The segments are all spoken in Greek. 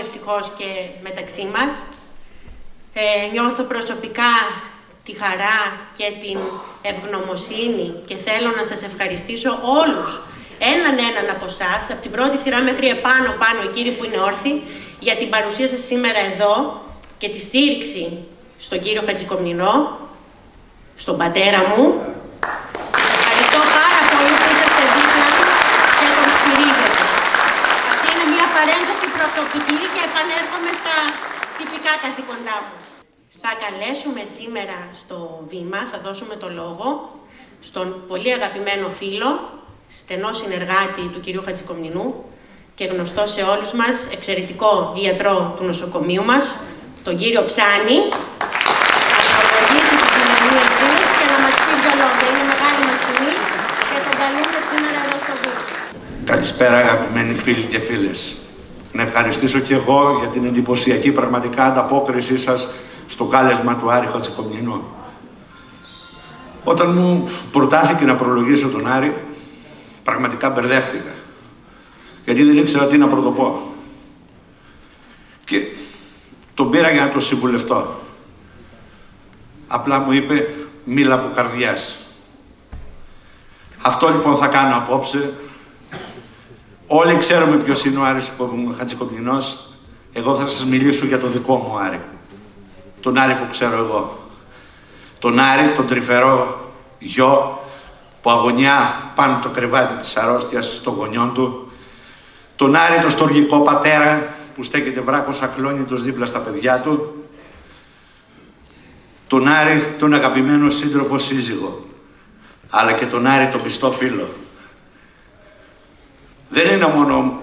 ευτυχώς και μεταξύ μας. Ε, νιώθω προσωπικά τη χαρά και την ευγνωμοσύνη και θέλω να σας ευχαριστήσω όλους, έναν έναν από εσάς, από την πρώτη σειρά μέχρι επάνω πάνω, οι κύριοι που είναι όρθιοι, για την παρουσία σας σήμερα εδώ και τη στήριξη στον κύριο Χατζικομνηνό, στον πατέρα μου. Σας ευχαριστώ πάρα πολύ που είσαστε δίπλα και τον στηρίζετε. Αυτή είναι μια παρένθεση προσωπική και επανέρχομαι στα τυπικά καθήκοντά μου. Θα καλέσουμε σήμερα στο βήμα, θα δώσουμε το λόγο στον πολύ αγαπημένο φίλο, στενό συνεργάτη του κυρίου Χατζικομνηνού και γνωστό σε όλους μας, εξαιρετικό γιατρό του νοσοκομείου μας, τον κύριο Ψάνη, να προλογίσει τη κοινωνία ευθύνης και να μας πει δυο λόγια. Είναι μεγάλη μας τιμή και τον καλούμε σήμερα εδώ στο βήμα. Καλησπέρα αγαπημένοι φίλοι και φίλες. Να ευχαριστήσω και εγώ για την εντυπωσιακή πραγματικά ανταπόκρισή σας στο κάλεσμα του Άρη Χατσικομνηνού. Όταν μου προτάθηκε να προλογίσω τον Άρη, πραγματικά μπερδεύτηκα. Γιατί δεν ήξερα τι να πρωτοπώ. Και τον πήρα για να το συμβουλευτώ. Απλά μου είπε, μίλα από καρδιάς. Αυτό λοιπόν θα κάνω απόψε. Όλοι ξέρουμε ποιος είναι ο Άρης Χατζικομνηνός. Εγώ θα σας μιλήσω για το δικό μου Άρη τον Άρη που ξέρω εγώ. Τον Άρη, τον τρυφερό γιο που αγωνιά πάνω το κρεβάτι της αρρώστιας των γονιών του. Τον Άρη, τον στοργικό πατέρα που στέκεται βράκος ακλόνητος δίπλα στα παιδιά του. Τον Άρη, τον αγαπημένο σύντροφο σύζυγο. Αλλά και τον Άρη, τον πιστό φίλο. Δεν είναι μόνο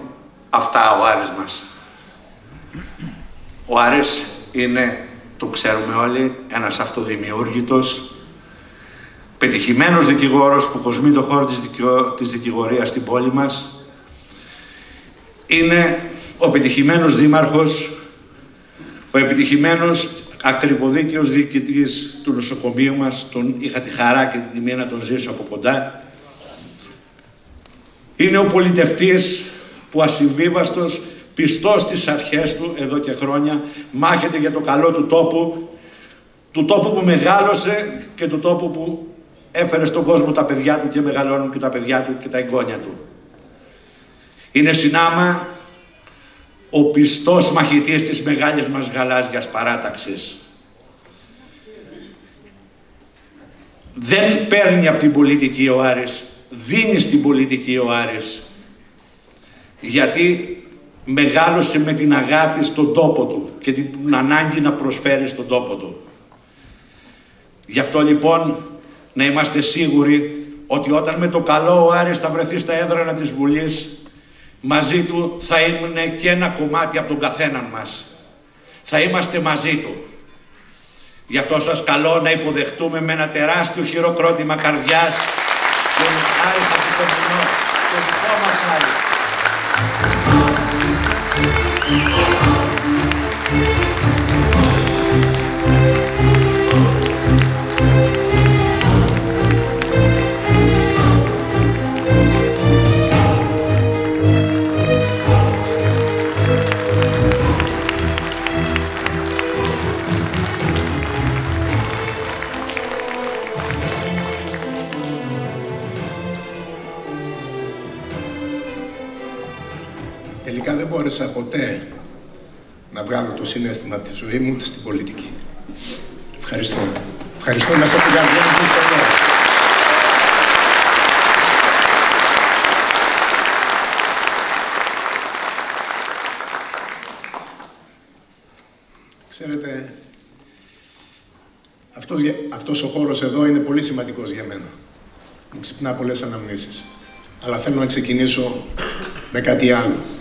αυτά ο Άρης μας. Ο Άρης είναι το ξέρουμε όλοι, ένας αυτοδημιούργητος, πετυχημένος δικηγόρος που κοσμεί το χώρο της, δικηγο... της δικηγορίας στην πόλη μας. Είναι ο πετυχημένος δήμαρχος, ο επιτυχημένος ακριβοδίκαιος διοικητής του νοσοκομείου μας, τον είχα τη χαρά και την τιμή να τον ζήσω από κοντά. Είναι ο πολιτευτής που ασυμβίβαστος πιστός στις αρχές του εδώ και χρόνια, μάχεται για το καλό του τόπου, του τόπου που μεγάλωσε και του τόπου που έφερε στον κόσμο τα παιδιά του και μεγαλώνουν και τα παιδιά του και τα εγγόνια του. Είναι συνάμα ο πιστός μαχητής της μεγάλης μας γαλάζιας παράταξης. Δεν παίρνει από την πολιτική ο Άρης, δίνει στην πολιτική ο Άρης. Γιατί μεγάλωσε με την αγάπη στον τόπο του και την ανάγκη να προσφέρει στον τόπο του. Γι' αυτό λοιπόν να είμαστε σίγουροι ότι όταν με το καλό ο Άρης θα βρεθεί στα έδρανα της Βουλής μαζί του θα είναι και ένα κομμάτι από τον καθέναν μας. Θα είμαστε μαζί του. Γι' αυτό σας καλώ να υποδεχτούμε με ένα τεράστιο χειροκρότημα καρδιάς τον Άρη Χατζικοντινό, τον μπόρεσα ποτέ να βγάλω το συνέστημα από τη ζωή μου στην πολιτική. Ευχαριστώ. Ευχαριστώ μέσα από την καρδιά μου που Ξέρετε, αυτός, αυτός ο χώρος εδώ είναι πολύ σημαντικός για μένα. Μου ξυπνά πολλές αναμνήσεις. Αλλά θέλω να ξεκινήσω με κάτι άλλο.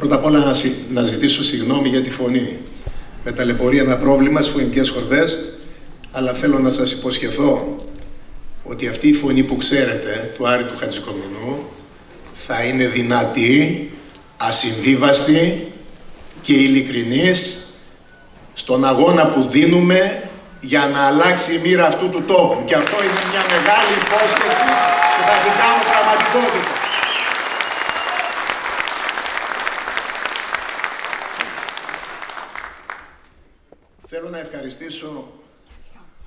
Πρώτα απ' όλα να ζητήσω συγγνώμη για τη φωνή. Με ταλαιπωρεί ένα πρόβλημα στις φωνικές χορδές, αλλά θέλω να σας υποσχεθώ ότι αυτή η φωνή που ξέρετε, του Άρη του Χατζικομινού, θα είναι δυνατή, ασυμβίβαστη και ειλικρινής στον αγώνα που δίνουμε για να αλλάξει η μοίρα αυτού του τόπου. Και αυτό είναι μια μεγάλη υπόσχεση που θα την κάνω πραγματικότητα. Θέλω να ευχαριστήσω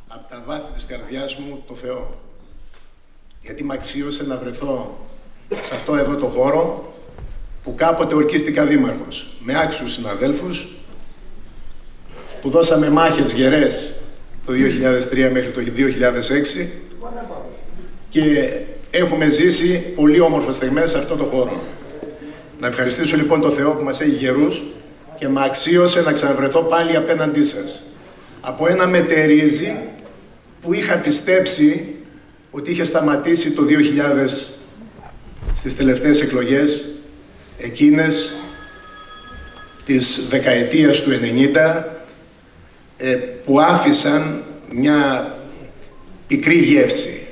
από τα βάθη της καρδιάς μου το Θεό. Γιατί με αξίωσε να βρεθώ σε αυτό εδώ το χώρο που κάποτε ορκίστηκα δήμαρχος. Με άξιους συναδέλφους που δώσαμε μάχες γερές το 2003 μέχρι το 2006 και έχουμε ζήσει πολύ όμορφες στιγμές σε αυτό το χώρο. Να ευχαριστήσω λοιπόν το Θεό που μας έχει γερούς και με αξίωσε να ξαναβρεθώ πάλι απέναντί σας. Από ένα μετερίζει που είχα πιστέψει ότι είχε σταματήσει το 2000 στις τελευταίες εκλογές, εκείνες της δεκαετίας του 90, ε, που άφησαν μια πικρή γεύση.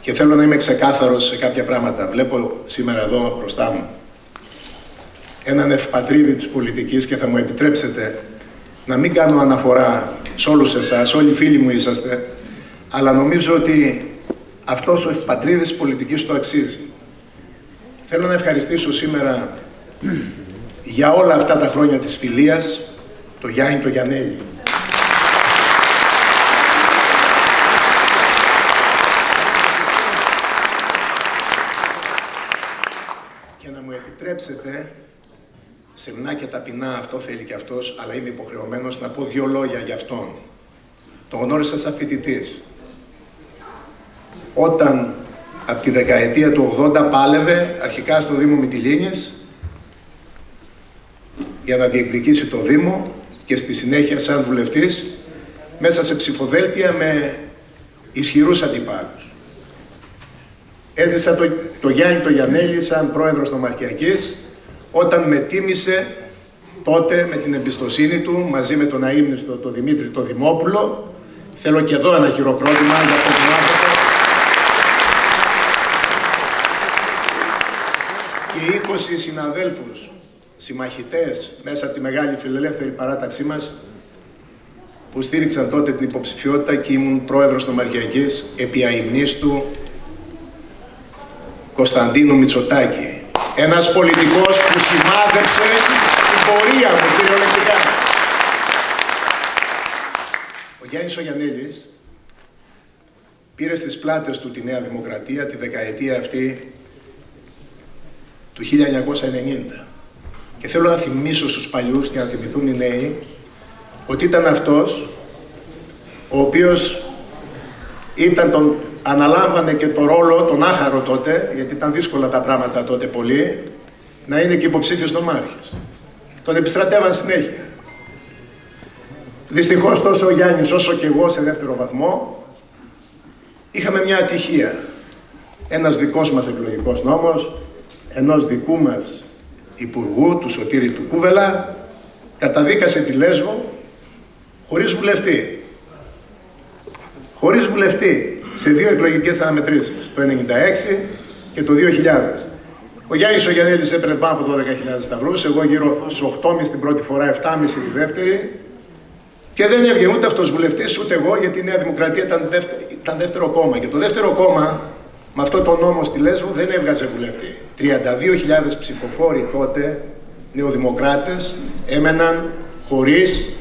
Και θέλω να είμαι ξεκάθαρος σε κάποια πράγματα. Βλέπω σήμερα εδώ μπροστά μου έναν ευπατρίδη της πολιτικής και θα μου επιτρέψετε να μην κάνω αναφορά σε όλους εσάς, όλοι οι φίλοι μου είσαστε, αλλά νομίζω ότι αυτός ο ευπατρίδης της πολιτικής το αξίζει. Θέλω να ευχαριστήσω σήμερα για όλα αυτά τα χρόνια της φιλίας το Γιάννη το Γιαννέλη. Και να μου επιτρέψετε σεμνά και ταπεινά αυτό θέλει και αυτός, αλλά είμαι υποχρεωμένος να πω δύο λόγια για αυτόν. Το γνώρισα σαν φοιτητής. Όταν από τη δεκαετία του 80 πάλευε αρχικά στο Δήμο Μυτιλίνης για να διεκδικήσει το Δήμο και στη συνέχεια σαν βουλευτής μέσα σε ψηφοδέλτια με ισχυρούς αντιπάλους. Έζησα το, το Γιάννη το Γιαννέλη σαν πρόεδρος νομαρχιακής όταν με τίμησε τότε με την εμπιστοσύνη του μαζί με τον αείμνηστο τον Δημήτρη τον Δημόπουλο θέλω και εδώ ένα χειροκρότημα για τον άνθρωπο και 20 συναδέλφους συμμαχητές μέσα από τη μεγάλη φιλελεύθερη παράταξή μας που στήριξαν τότε την υποψηφιότητα και ήμουν πρόεδρος νομαρχιακής επί του Κωνσταντίνου Μητσοτάκη. Ένας πολιτικός που σημάδεψε την πορεία μου κυριολεκτικά. Ο Γιάννης Ογιαννέλης πήρε στις πλάτες του τη Νέα Δημοκρατία τη δεκαετία αυτή του 1990. Και θέλω να θυμίσω στους παλιούς και να θυμηθούν οι νέοι ότι ήταν αυτός ο οποίος ήταν τον, αναλάμβανε και το ρόλο, τον άχαρο τότε, γιατί ήταν δύσκολα τα πράγματα τότε πολύ, να είναι και υποψήφιος νομάρχης. Τον επιστρατεύαν συνέχεια. Δυστυχώς τόσο ο Γιάννης όσο και εγώ σε δεύτερο βαθμό είχαμε μια ατυχία. Ένας δικός μας εκλογικός νόμος, ενός δικού μας Υπουργού, του Σωτήρη του Κούβελα, καταδίκασε τη Λέσβο χωρίς βουλευτή. Χωρίς βουλευτή σε δύο εκλογικές αναμετρήσεις, το 1996 και το 2000. Ο Γιάννης Ογιανέλης έπαιρνε πάνω από 12.000 σταυρούς, εγώ γύρω στους 8,5 την πρώτη φορά, 7,5 τη δεύτερη και δεν έβγαινε ούτε αυτός βουλευτής ούτε εγώ γιατί η Νέα Δημοκρατία ήταν, δεύτερο, ήταν δεύτερο κόμμα και το δεύτερο κόμμα με αυτό το νόμο στη Λέσβο δεν έβγαζε βουλευτή. 32.000 ψηφοφόροι τότε, νεοδημοκράτες, έμεναν χωρίς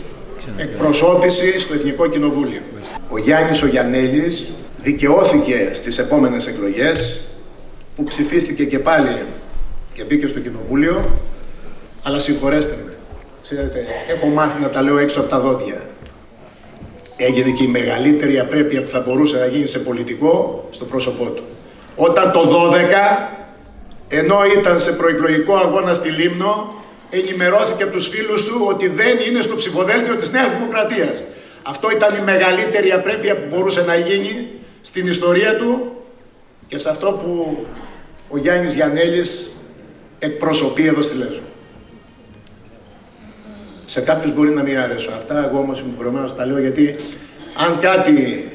εκπροσώπηση στο Εθνικό Κοινοβούλιο. Ο Γιάννης ο Γιαννέλης δικαιώθηκε στις επόμενες εκλογές που ψηφίστηκε και πάλι και μπήκε στο Κοινοβούλιο αλλά συγχωρέστε με. Ξέρετε, έχω μάθει να τα λέω έξω από τα δόντια. Έγινε και η μεγαλύτερη απρέπεια που θα μπορούσε να γίνει σε πολιτικό στο πρόσωπό του. Όταν το 12 ενώ ήταν σε προεκλογικό αγώνα στη Λίμνο, ενημερώθηκε από τους φίλους του ότι δεν είναι στο ψηφοδέλτιο της Νέας Δημοκρατίας. Αυτό ήταν η μεγαλύτερη απρέπεια που μπορούσε να γίνει στην ιστορία του και σε αυτό που ο Γιάννης Γιαννέλης εκπροσωπεί εδώ στη Λέσβο. Σε κάποιους μπορεί να μην αρέσω αυτά, εγώ όμως είμαι προηγουμένως τα λέω γιατί αν κάτι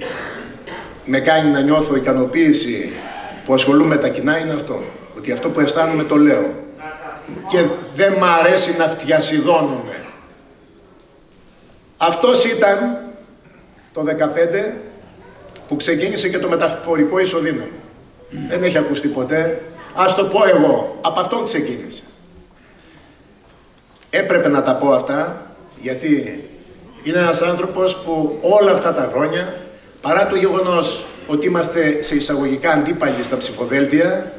με κάνει να νιώθω ικανοποίηση που ασχολούμαι με τα κοινά είναι αυτό ότι αυτό που αισθάνομαι το λέω. Και δεν μ' αρέσει να φτιασιδώνομαι. Αυτός ήταν το 15 που ξεκίνησε και το μεταφορικό ισοδύναμο. Δεν έχει ακουστεί ποτέ. Ας το πω εγώ. Από αυτόν ξεκίνησε. Έπρεπε να τα πω αυτά Γιατί είναι ένας άνθρωπος που όλα αυτά τα χρόνια, παρά το γεγονός ότι είμαστε σε εισαγωγικά αντίπαλοι στα ψηφοδέλτια,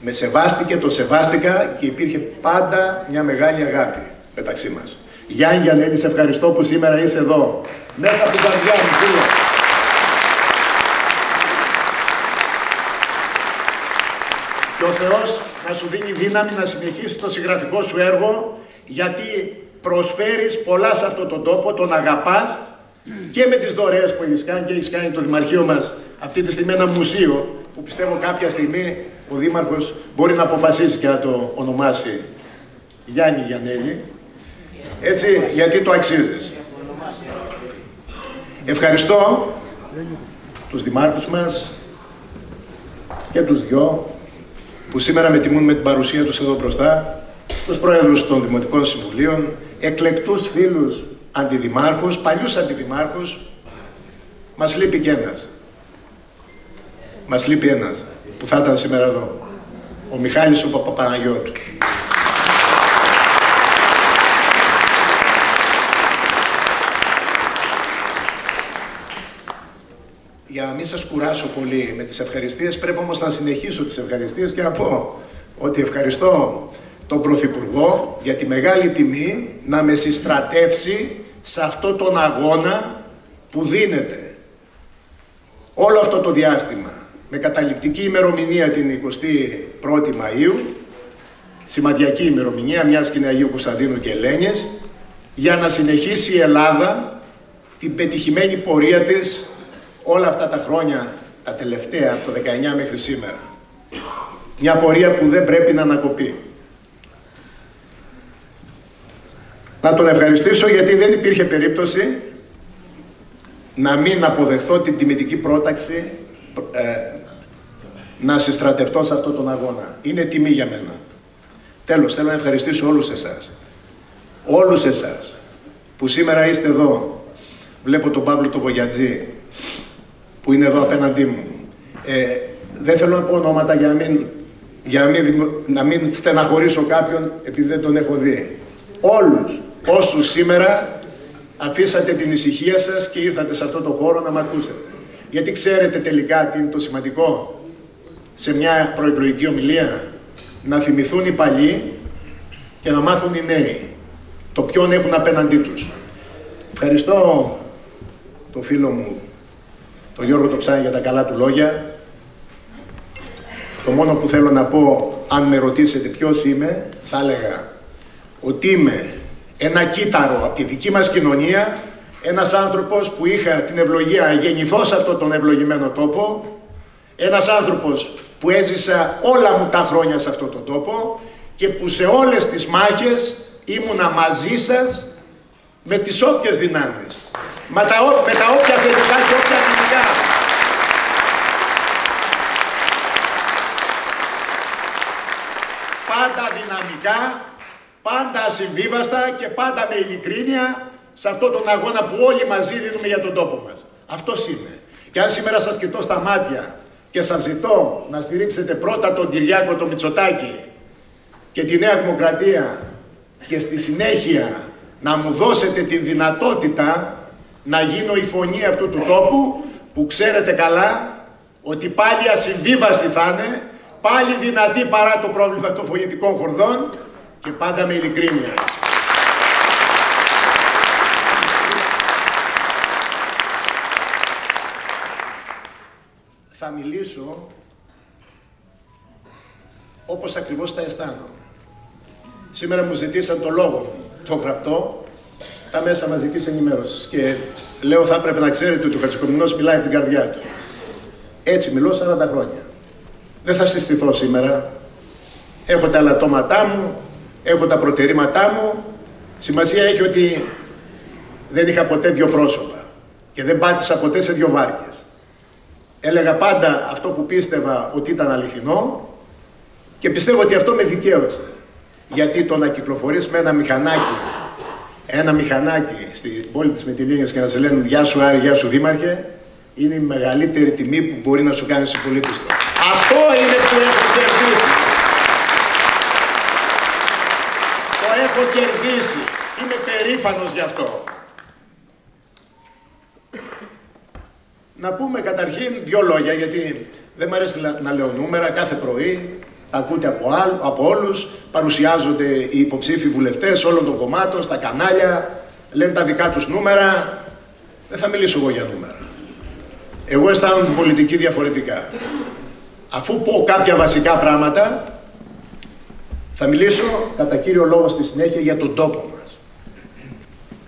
με σεβάστηκε, το σεβάστηκα και υπήρχε πάντα μια μεγάλη αγάπη μεταξύ μας. Γιάννη Γιαννέλη, σε ευχαριστώ που σήμερα είσαι εδώ. Μέσα από την καρδιά μου, φίλε. Και ο Θεός να σου δίνει δύναμη να συνεχίσεις το συγγραφικό σου έργο, γιατί προσφέρεις πολλά σε αυτόν τον τόπο, τον αγαπάς και με τις δωρεές που έχεις κάνει και έχεις κάνει το Δημαρχείο μας αυτή τη στιγμή ένα μουσείο που πιστεύω κάποια στιγμή ο Δήμαρχος μπορεί να αποφασίσει και να το ονομάσει Γιάννη Γιαννέλη. Έτσι, γιατί το αξίζεις. Ευχαριστώ τους δημάρχους μας και τους δυο που σήμερα με τιμούν με την παρουσία τους εδώ μπροστά, τους πρόεδρους των Δημοτικών Συμβουλίων, εκλεκτούς φίλους αντιδημάρχους, παλιούς αντιδημάρχους, μας λείπει και ένας. Μας λείπει ένας που θα ήταν σήμερα εδώ. Ο Μιχάλης ο Παπαναγιώτου. Για να μην σας κουράσω πολύ με τις ευχαριστίες, πρέπει όμως να συνεχίσω τις ευχαριστίες και να πω ότι ευχαριστώ τον Πρωθυπουργό για τη μεγάλη τιμή να με συστρατεύσει σε αυτό τον αγώνα που δίνεται όλο αυτό το διάστημα με καταληκτική ημερομηνία την 21η Μαΐου σημαντική ημερομηνία μιας και είναι Αγίου Κωνσταντίνου και Ελένης για να συνεχίσει η Ελλάδα την πετυχημένη πορεία της όλα αυτά τα χρόνια τα τελευταία, από το 19 μέχρι σήμερα. Μια πορεία που δεν πρέπει να ανακοπεί. Να τον ευχαριστήσω γιατί δεν υπήρχε περίπτωση να μην αποδεχθώ την τιμητική πρόταξη ε, να συστρατευτώ σε αυτόν τον αγώνα. Είναι τιμή για μένα. Τέλος, θέλω να ευχαριστήσω όλους εσάς. Όλους εσάς που σήμερα είστε εδώ. Βλέπω τον Παύλο τον Βογιατζή που είναι εδώ απέναντί μου. Ε, δεν θέλω να πω ονόματα για να μην, για να μην, να μην στεναχωρήσω κάποιον επειδή δεν τον έχω δει. Όλους όσους σήμερα αφήσατε την ησυχία σας και ήρθατε σε αυτό το χώρο να με ακούσετε. Γιατί ξέρετε τελικά τι είναι το σημαντικό; Σε μια προεκλογική ομιλία. Να θυμηθούν οι παλιοί και να μάθουν οι νέοι το ποιον έχουν απέναντί τους. Ευχαριστώ το φίλο μου, τον Γιώργο Τοψάνη για τα καλά του λόγια. Το μόνο που θέλω να πω, αν με ρωτήσετε ποιος είμαι, θα έλεγα ότι είμαι ένα κύτταρο από τη δική μας κοινωνία, ένας άνθρωπος που είχα την ευλογία γεννηθώς σε αυτόν τον ευλογημένο τόπο, ένας άνθρωπος που έζησα όλα μου τα χρόνια σε αυτόν τον τόπο και που σε όλες τις μάχες ήμουνα μαζί σας με τις όποιες δυνάμεις, με τα, με τα όποια θετικά και όποια αρνητικά. Πάντα δυναμικά, πάντα ασυμβίβαστα και πάντα με ειλικρίνεια σε αυτόν τον αγώνα που όλοι μαζί δίνουμε για τον τόπο μας. Αυτός είναι. Και αν σήμερα σας κοιτώ στα μάτια και σας ζητώ να στηρίξετε πρώτα τον Κυριάκο τον Μητσοτάκη και τη Νέα Δημοκρατία και στη συνέχεια να μου δώσετε τη δυνατότητα να γίνω η φωνή αυτού του τόπου που ξέρετε καλά ότι πάλι ασυμβίβαστη θα είναι, πάλι δυνατή παρά το πρόβλημα των φωνητικών χορδών και πάντα με ειλικρίνεια. Μιλήσω όπως ακριβώς τα αισθάνομαι. Σήμερα μου ζητήσαν το λόγο, το γραπτό, τα μέσα μαζικής ενημέρωσης και λέω θα έπρεπε να ξέρετε ότι ο Χατζικομινός μιλάει από την καρδιά του. Έτσι μιλώ 40 χρόνια. Δεν θα συστηθώ σήμερα. Έχω τα αλατώματά μου, έχω τα προτερήματά μου. Σημασία έχει ότι δεν είχα ποτέ δύο πρόσωπα και δεν πάτησα ποτέ σε δύο βάρκες. Έλεγα πάντα αυτό που πίστευα ότι ήταν αληθινό και πιστεύω ότι αυτό με δικαίωσε. Γιατί το να κυκλοφορείς με ένα μηχανάκι, ένα μηχανάκι στην πόλη της Μητυλίνης και να σε λένε «Γεια σου Άρη, γεια σου Δήμαρχε», είναι η μεγαλύτερη τιμή που μπορεί να σου κάνει συμπολίτης Αυτό είναι που έχω κερδίσει. Το έχω κερδίσει. Είμαι περήφανος γι' αυτό. Να πούμε καταρχήν δύο λόγια, γιατί δεν μου αρέσει να λέω νούμερα κάθε πρωί, τα ακούτε από, άλλ, από όλους, παρουσιάζονται οι υποψήφοι βουλευτές όλων των κομμάτων, στα κανάλια, λένε τα δικά τους νούμερα. Δεν θα μιλήσω εγώ για νούμερα. Εγώ αισθάνομαι την πολιτική διαφορετικά. Αφού πω κάποια βασικά πράγματα, θα μιλήσω κατά κύριο λόγο στη συνέχεια για τον τόπο μας.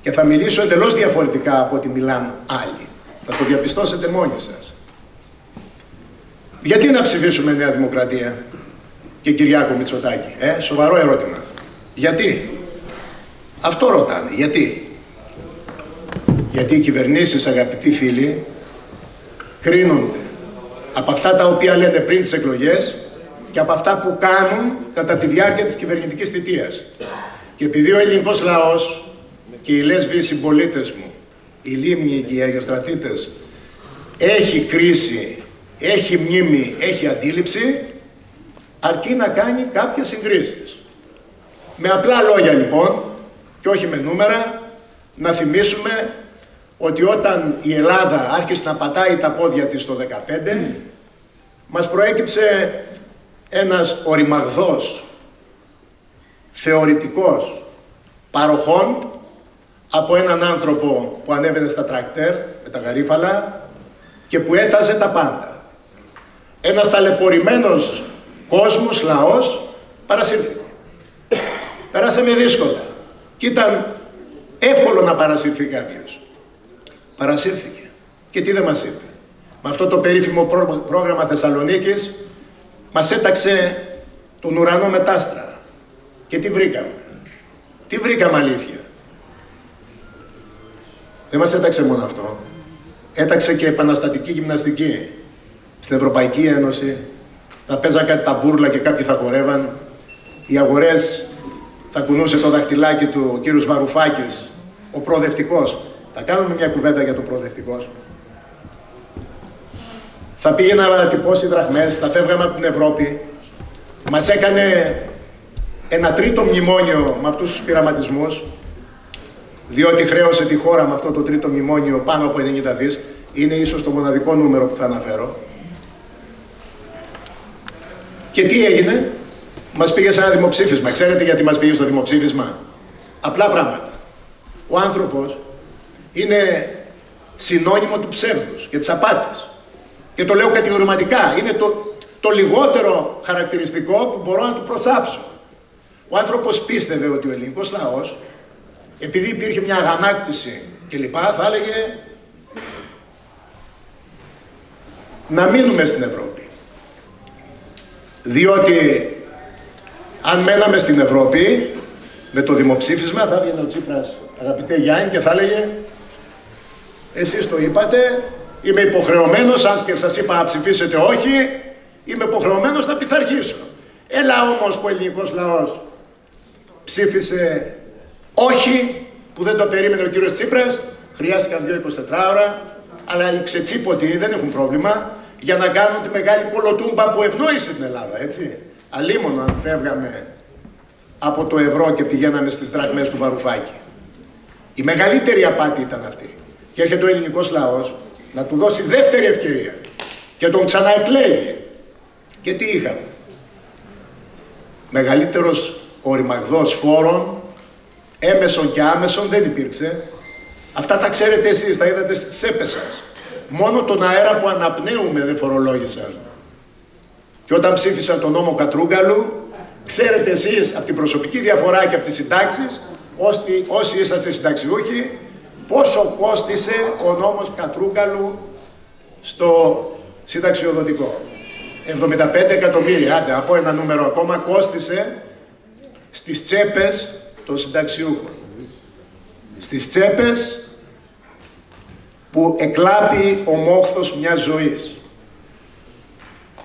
Και θα μιλήσω εντελώς διαφορετικά από ό,τι μιλάνε άλλοι. Θα το διαπιστώσετε μόνοι σας. Γιατί να ψηφίσουμε Νέα Δημοκρατία και Κυριάκο Μητσοτάκη. Ε, σοβαρό ερώτημα. Γιατί; Αυτό ρωτάνε. Γιατί; Γιατί οι κυβερνήσεις, αγαπητοί φίλοι, κρίνονται από αυτά τα οποία λένε πριν τις εκλογές και από αυτά που κάνουν κατά τη διάρκεια της κυβερνητικής θητείας. Και επειδή ο ελληνικός λαός και οι λέσβοι συμπολίτες μου, οι λίμνοι και οι αγιοστρατήτες, έχει κρίση, έχει μνήμη, έχει αντίληψη, αρκεί να κάνει κάποιες συγκρίσεις. Με απλά λόγια λοιπόν, και όχι με νούμερα, να θυμίσουμε ότι όταν η Ελλάδα άρχισε να πατάει τα πόδια της το 2015, μας προέκυψε ένας οριμαγδός, θεωρητικός παροχών από έναν άνθρωπο που ανέβαινε στα τρακτέρ με τα γαρίφαλα και που έταζε τα πάντα. Ένας ταλαιπωρημένος κόσμος, λαός, παρασύρθηκε. Περάσαμε δύσκολα. Και ήταν εύκολο να παρασύρθει κάποιος. Παρασύρθηκε. Και τι δεν μας είπε. Με αυτό το περίφημο πρόγραμμα Θεσσαλονίκης μας έταξε τον ουρανό μετάστρα. Και τι βρήκαμε. Τι βρήκαμε αλήθεια. Δεν μας έταξε μόνο αυτό. Έταξε και επαναστατική γυμναστική. Στην Ευρωπαϊκή Ένωση θα παίζαν κάτι τα μπούρλα και κάποιοι θα χορεύαν. Οι αγορές θα κουνούσε το δαχτυλάκι του ο κύριος Βαρουφάκης, ο προοδευτικός. Θα κάνουμε μια κουβέντα για το προοδευτικός. Θα πήγε να τυπώσει δραχμές, θα φεύγαμε από την Ευρώπη. Μας έκανε ένα τρίτο μνημόνιο με αυτούς τους πειραματισμούς, διότι χρέωσε τη χώρα με αυτό το τρίτο μνημόνιο πάνω από 90 δις. Είναι ίσως το μοναδικό νούμερο που θα αναφέρω. Και τι έγινε, μας πήγε σε ένα δημοψήφισμα. Ξέρετε γιατί μας πήγε στο δημοψήφισμα; Απλά πράγματα. Ο άνθρωπος είναι συνώνυμο του ψεύδους και της απάτης. Και το λέω κατηγορηματικά. Είναι το, το λιγότερο χαρακτηριστικό που μπορώ να του προσάψω. Ο άνθρωπος πίστευε ότι ο ελληνικός λαός, επειδή υπήρχε μια αγανάκτηση κλπ, θα έλεγε να μείνουμε στην Ευρώπη. Διότι αν μέναμε στην Ευρώπη, με το δημοψήφισμα θα έβγαινε ο Τσίπρας, αγαπητέ Γιάννη, και θα έλεγε εσείς το είπατε, είμαι υποχρεωμένος, αν και σας είπα να ψηφίσετε όχι, είμαι υποχρεωμένος να πειθαρχήσω. Έλα όμως που ο ελληνικός λαός ψήφισε όχι, που δεν το περίμενε ο κύριος Τσίπρας, χρειάστηκαν 2-24 ώρα, αλλά οι ξετσίποτοι δεν έχουν πρόβλημα για να κάνουν τη μεγάλη κολοτούμπα που ευνόησε την Ελλάδα, έτσι. Αλίμονο αν φεύγαμε από το ευρώ και πηγαίναμε στις δραχμές του Βαρουφάκη. Η μεγαλύτερη απάτη ήταν αυτή. Και έρχεται ο ελληνικός λαός να του δώσει δεύτερη ευκαιρία και τον ξαναεκλέγει. Και τι είχαμε; Μεγαλύτερος οριμαγδός φόρων, έμεσον και άμεσον δεν υπήρξε. Αυτά τα ξέρετε εσείς, τα είδατε στις τσέπες σας. Μόνο τον αέρα που αναπνέουμε δεν φορολόγησαν. Και όταν ψήφισαν τον νόμο Κατρούγκαλου, ξέρετε εσείς από την προσωπική διαφορά και από τις συντάξεις, όσοι, όσοι είσαστε συνταξιούχοι, πόσο κόστισε ο νόμος Κατρούγκαλου στο συνταξιοδοτικό. 75 εκατομμύρια, άντε, από ένα νούμερο ακόμα, κόστισε στις τσέπες των συνταξιούχων. Στις τσέπες που εκλάπει ο μόχθος μιας ζωής.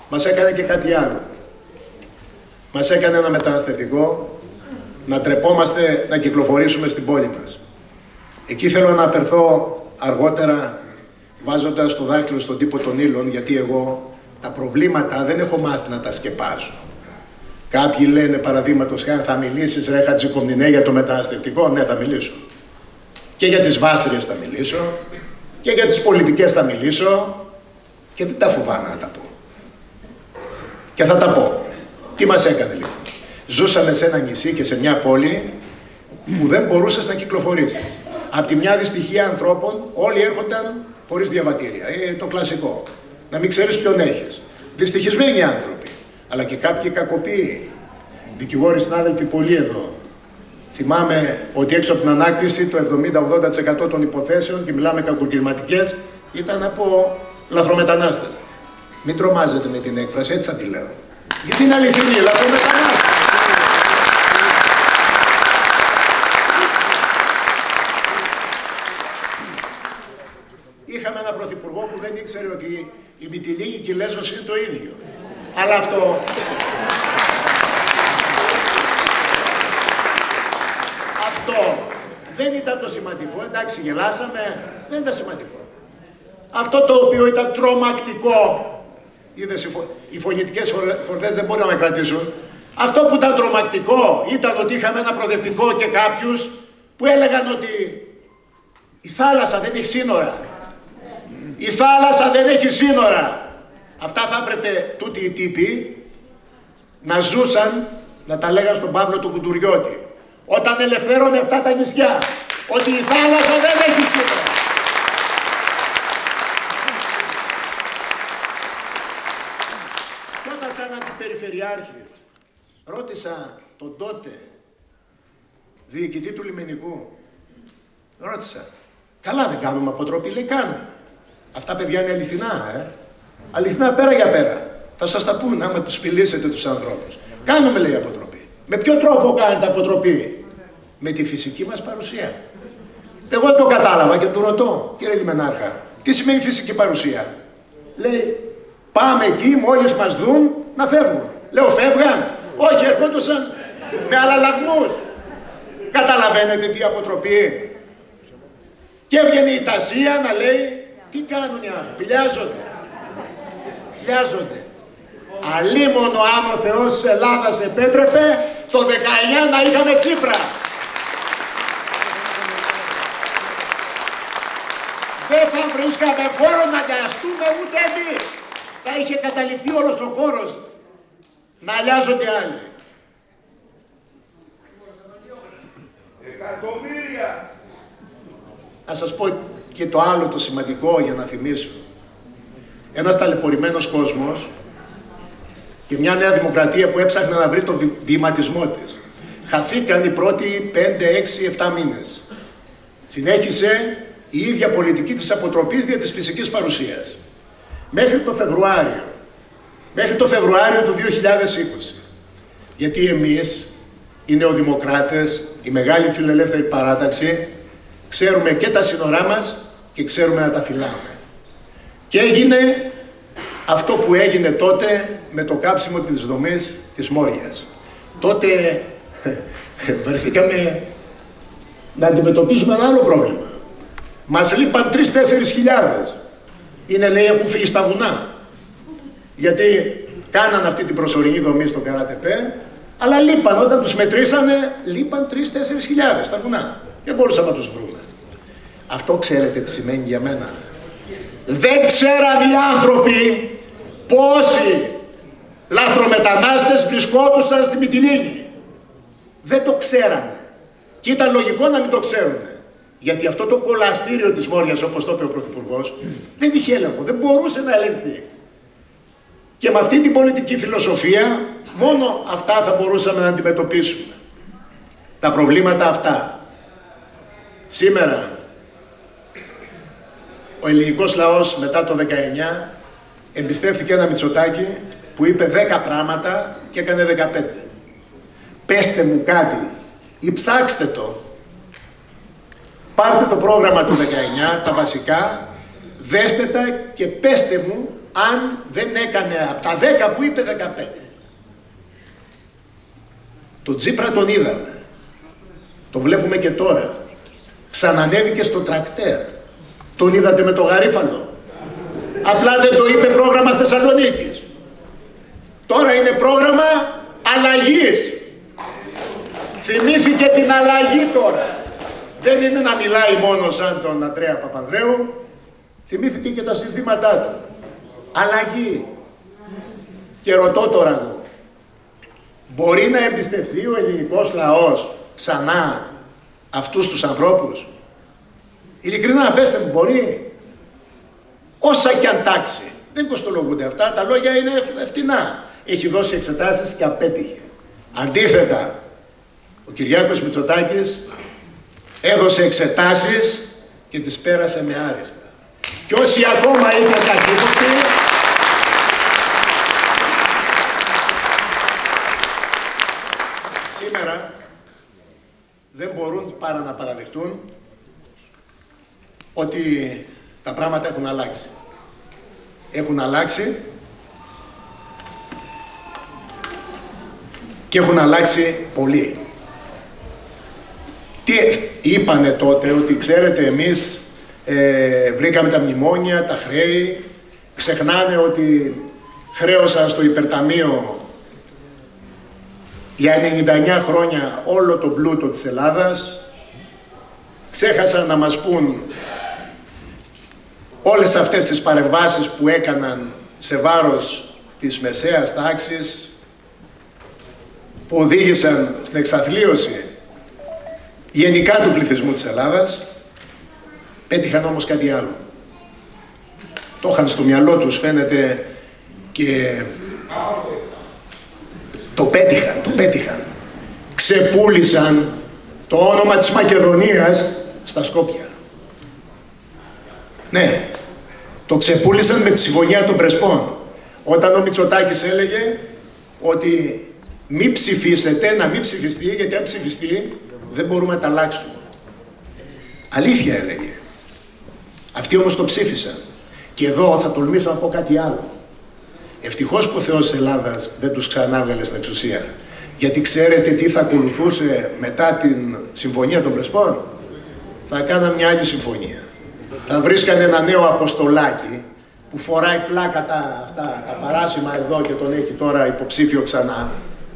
Μας έκανε και κάτι άλλο. Μας έκανε ένα μεταναστευτικό να τρεπόμαστε να κυκλοφορήσουμε στην πόλη μας. Εκεί θέλω να αναφερθώ αργότερα βάζοντας το δάχτυλο στον τύπο των ήλων γιατί εγώ τα προβλήματα δεν έχω μάθει να τα σκεπάζω. Κάποιοι λένε παραδείγματος χάρη θα μιλήσεις ρε Χατζικομνηνέ για το μεταναστευτικό. Ναι, θα μιλήσω. Και για τις βάστριες θα μιλήσω. Και για τις πολιτικές θα μιλήσω. Και δεν τα φοβάμαι να τα πω. Και θα τα πω. Τι μας έκανε λοιπόν. Ζούσαμε σε ένα νησί και σε μια πόλη που δεν μπορούσες να κυκλοφορήσεις. Απ' τη μια δυστυχία ανθρώπων όλοι έρχονταν χωρίς διαβατήρια. Ε, το κλασικό. Να μην ξέρεις ποιον έχεις. Δυστυχισμένοι άνθρωποι. Αλλά και κάποιοι κακοποιοί. Δικηγόροι συνάδελφοι πολλοί εδώ. Θυμάμαι ότι έξω από την ανάκριση το 70-80% των υποθέσεων, και μιλάμε κακοκυρματικέ, ήταν από λαθρομετανάστες. Μην τρομάζετε με την έκφραση, έτσι θα τη λέω. Γιατί είναι αληθινή, λαθρομετανάστες. Είχαμε ένα πρωθυπουργό που δεν ήξερε ότι η Μυτιλίνη και η Λέζος είναι το ίδιο. Αλλά αυτό... αυτό δεν ήταν το σημαντικό. Εντάξει, γελάσαμε, δεν ήταν σημαντικό. Αυτό το οποίο ήταν τρομακτικό, είδες, οι φωνητικές χορδές δεν μπορούν να με κρατήσουν. Αυτό που ήταν τρομακτικό ήταν ότι είχαμε ένα προοδευτικό και κάποιους που έλεγαν ότι η θάλασσα δεν έχει σύνορα. Η θάλασσα δεν έχει σύνορα. Αυτά θα έπρεπε τούτοι οι τύποι να ζούσαν, να τα λέγαν στον Παύλο του Κουντουριώτη. Όταν ελευθέρωνε αυτά τα νησιά. Ότι η θάλασσα δεν έχει σύνορα. Και όταν σαν αντιπεριφερειάρχης ρώτησα τον τότε διοικητή του λιμενικού, ρώτησα, καλά δεν κάνουμε αποτροπή, λέει κάνουμε. Αυτά παιδιά είναι αληθινά, ε. Αληθινά πέρα για πέρα. Θα σας τα πούνε άμα τους μιλήσετε τους ανθρώπους. Κάνουμε λέει αποτροπή. Με ποιο τρόπο κάνετε αποτροπή; Με τη φυσική μας παρουσία. Εγώ το κατάλαβα και του ρωτώ, κύριε Λιμενάρχα, τι σημαίνει φυσική παρουσία; Λέει, πάμε εκεί μόλις μας δουν να φεύγουν. Λέω, φεύγαν. Όχι, ερχόντουσαν με αλλαλαγμούς. Καταλαβαίνετε τι αποτροπή. Και έβγαινε η Τασία να λέει τι κάνουν οι άνθρωποι, πηλιάζονται. Πηλιάζονται. Αλίμονο αν ο Θεός της Ελλάδας επέτρεπε, το 19 να είχαμε Τσίπρα. Δεν θα βρίσκαμε χώρο να διαστούμε ούτε εμείς. Θα είχε καταληφθεί όλος ο χώρος να αλλιάζονται άλλοι. Εκατομμύρια. Να σας πω και το άλλο το σημαντικό για να θυμίσω. Ένας ταλαιπωρημένος κόσμος και μια νέα δημοκρατία που έψαχνε να βρει το βηματισμό της. Χαθήκαν οι πρώτοι 5, 6, 7 μήνες. Συνέχισε η ίδια πολιτική της αποτροπής δια της φυσικής παρουσίας. Μέχρι το Φεβρουάριο. Μέχρι το Φεβρουάριο του 2020. Γιατί εμείς, οι νεοδημοκράτες, η μεγάλη φιλελεύθερη παράταξη, ξέρουμε και τα σύνορά μας και ξέρουμε να τα φυλάμε. Και έγινε αυτό που έγινε τότε με το κάψιμο της δομής της Μόριας. Τότε βρεθήκαμε να αντιμετωπίσουμε ένα άλλο πρόβλημα. Μας λείπαν τρεις-τέσσερις χιλιάδες. Είναι λέει έχουν φύγει στα βουνά. Γιατί κάναν αυτή την προσωρινή δομή στο Καράτεπέ, αλλά λείπαν όταν τους μετρήσανε, λείπαν τρεις-τέσσερις χιλιάδες στα βουνά. Δεν μπορούσαμε να τους βρούμε. Αυτό ξέρετε τι σημαίνει για μένα. Δεν ξέραν οι άνθρωποι πόσοι λαθρομετανάστες βρισκόντουσαν στη Μυτιλίνη. Δεν το ξέρανε. Και ήταν λογικό να μην το ξέρουν. Γιατί αυτό το κολαστήριο της Μόριας, όπως το είπε ο Πρωθυπουργός, δεν είχε έλεγχο, δεν μπορούσε να ελεγχθεί. Και με αυτή την πολιτική φιλοσοφία, μόνο αυτά θα μπορούσαμε να αντιμετωπίσουμε. Τα προβλήματα αυτά. Σήμερα ο ελληνικός λαός μετά το 19 εμπιστεύτηκε ένα Μητσοτάκι που είπε 10 πράγματα και έκανε 15. Πέστε μου κάτι ή ψάξτε το. Πάρτε το πρόγραμμα του 19, τα βασικά, δέστε τα και πέστε μου αν δεν έκανε από τα 10 που είπε 15. Το Τζίπρα τον είδαμε. Το βλέπουμε και τώρα. Ξανανέβηκε στο τρακτέρ. Τον είδατε με το γαρίφαλο. Απλά δεν το είπε πρόγραμμα Θεσσαλονίκης. Τώρα είναι πρόγραμμα αλλαγής. Θυμήθηκε την αλλαγή τώρα. Δεν είναι να μιλάει μόνο σαν τον Αντρέα Παπανδρέου, θυμήθηκε και τα συνθήματά του. Αλλαγή. Και ρωτώ τώρα εγώ, μπορεί να εμπιστευτεί ο ελληνικός λαός ξανά αυτούς τους ανθρώπους; Ειλικρινά πέστε μου, μπορεί. Όσα κι αν τάξει. Δεν κοστολογούνται αυτά, τα λόγια είναι ευθυνά. Έχει δώσει εξετάσεις και απέτυχε. Αντίθετα, ο Κυριάκος Μητσοτάκης έδωσε εξετάσεις και τις πέρασε με άριστα. Και όσοι ακόμα είναι κακοί σήμερα δεν μπορούν παρά να παραδεχτούν ότι τα πράγματα έχουν αλλάξει. Έχουν αλλάξει και έχουν αλλάξει πολύ. Τι είπανε τότε, ότι ξέρετε εμείς ε, βρήκαμε τα μνημόνια, τα χρέη, ξεχνάνε ότι χρέωσαν στο υπερταμείο για 99 χρόνια όλο το πλούτο της Ελλάδας, ξέχασαν να μας πούν όλες αυτές τις παρεμβάσεις που έκαναν σε βάρος της μεσαίας τάξης, που οδήγησαν στην εξαθλίωση γενικά του πληθυσμού της Ελλάδας, πέτυχαν όμως κάτι άλλο. Το είχαν στο μυαλό τους φαίνεται και το πέτυχαν, το πέτυχαν. Ξεπούλησαν το όνομα της Μακεδονίας στα Σκόπια. Ναι, το ξεπούλησαν με τη συμφωνία των Πρεσπών. Όταν ο Μητσοτάκης έλεγε ότι μη ψηφίσετε, να μην ψηφιστεί, γιατί αν ψηφιστεί δεν μπορούμε να τα αλλάξουμε. Αλήθεια έλεγε. Αυτοί όμως το ψήφισαν. Και εδώ θα τολμήσω να πω κάτι άλλο. Ευτυχώς που ο Θεός της Ελλάδας δεν τους ξανάβγαλε στην εξουσία. Γιατί ξέρετε τι θα ακολουθούσε μετά την συμφωνία των Πρεσπών; Θα κάναμε μια άλλη συμφωνία. Θα βρίσκανε ένα νέο αποστολάκι που φοράει πλάκα τα, αυτά, τα παράσημα εδώ και τον έχει τώρα υποψήφιο ξανά.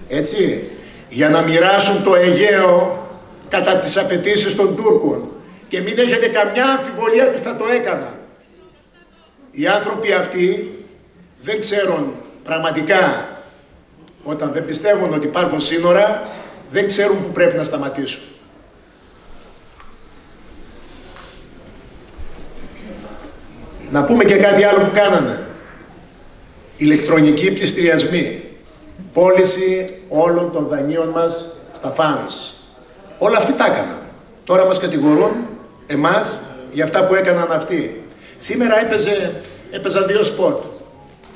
Έτσι. Για να μοιράσουν το Αιγαίο κατά τις απαιτήσεις των Τούρκων. Και μην έχετε καμιά αμφιβολία ότι θα το έκαναν. Οι άνθρωποι αυτοί δεν ξέρουν πραγματικά όταν δεν πιστεύουν ότι υπάρχουν σύνορα, δεν ξέρουν που πρέπει να σταματήσουν. Να πούμε και κάτι άλλο που κάνανε. Ηλεκτρονικοί πληστηριασμοί. Πώληση όλων των δανείων μας στα φανς. Όλα αυτοί τα έκαναν. Τώρα μας κατηγορούν εμάς για αυτά που έκαναν αυτοί. Σήμερα έπαιζε, έπαιζαν δύο σποτ.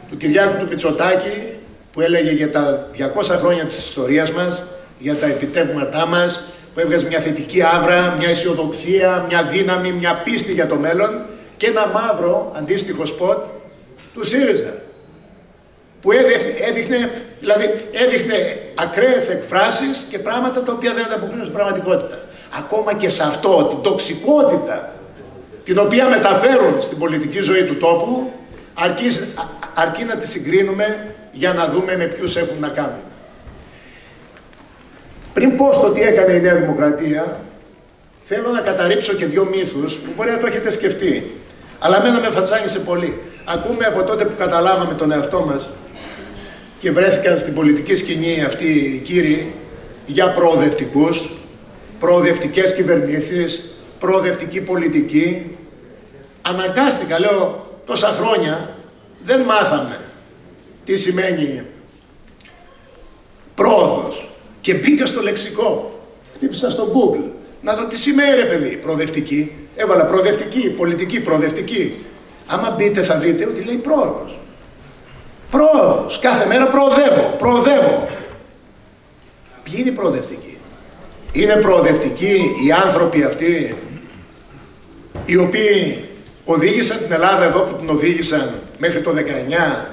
Του Κυριάκου του Μητσοτάκη που έλεγε για τα 200 χρόνια της ιστορίας μας, για τα επιτεύγματά μας, που έβγαζε μια θετική άβρα, μια αισιοδοξία, μια δύναμη, μια πίστη για το μέλλον και ένα μαύρο αντίστοιχο σποτ του ΣΥΡΙΖΑ που έδειχνε, έδειχνε, δηλαδή έδειχνε ακραίες εκφράσεις και πράγματα τα οποία δεν ανταποκρίνουν στην πραγματικότητα. Ακόμα και σε αυτό, την τοξικότητα την οποία μεταφέρουν στην πολιτική ζωή του τόπου, αρκεί, αρκεί να τη συγκρίνουμε για να δούμε με ποιους έχουν να κάνουν. Πριν πω στο τι έκανε η Νέα Δημοκρατία, θέλω να καταρρύψω και δύο μύθους που μπορεί να το έχετε σκεφτεί. Αλλά μένα με φατσάνισε πολύ. Ακούμε από τότε που καταλάβαμε τον εαυτό μας και βρέθηκαν στην πολιτική σκηνή αυτοί οι κύριοι για προοδευτικούς, προοδευτικές κυβερνήσεις, προοδευτική πολιτική. Αναγκάστηκα, λέω, τόσα χρόνια δεν μάθαμε τι σημαίνει πρόοδος. Και μπήκα στο λεξικό, χτύπησα στο Google, να δω τι σημαίνει ρε παιδί, προοδευτική; Έβαλα προοδευτική, πολιτική, προοδευτική. Άμα μπείτε θα δείτε ότι λέει πρόοδος. Πρόοδος. Κάθε μέρα προοδεύω, προοδεύω. Ποιοι είναι οι προοδευτικοί; Είναι προοδευτικοί οι άνθρωποι αυτοί οι οποίοι οδήγησαν την Ελλάδα εδώ που την οδήγησαν μέχρι το 19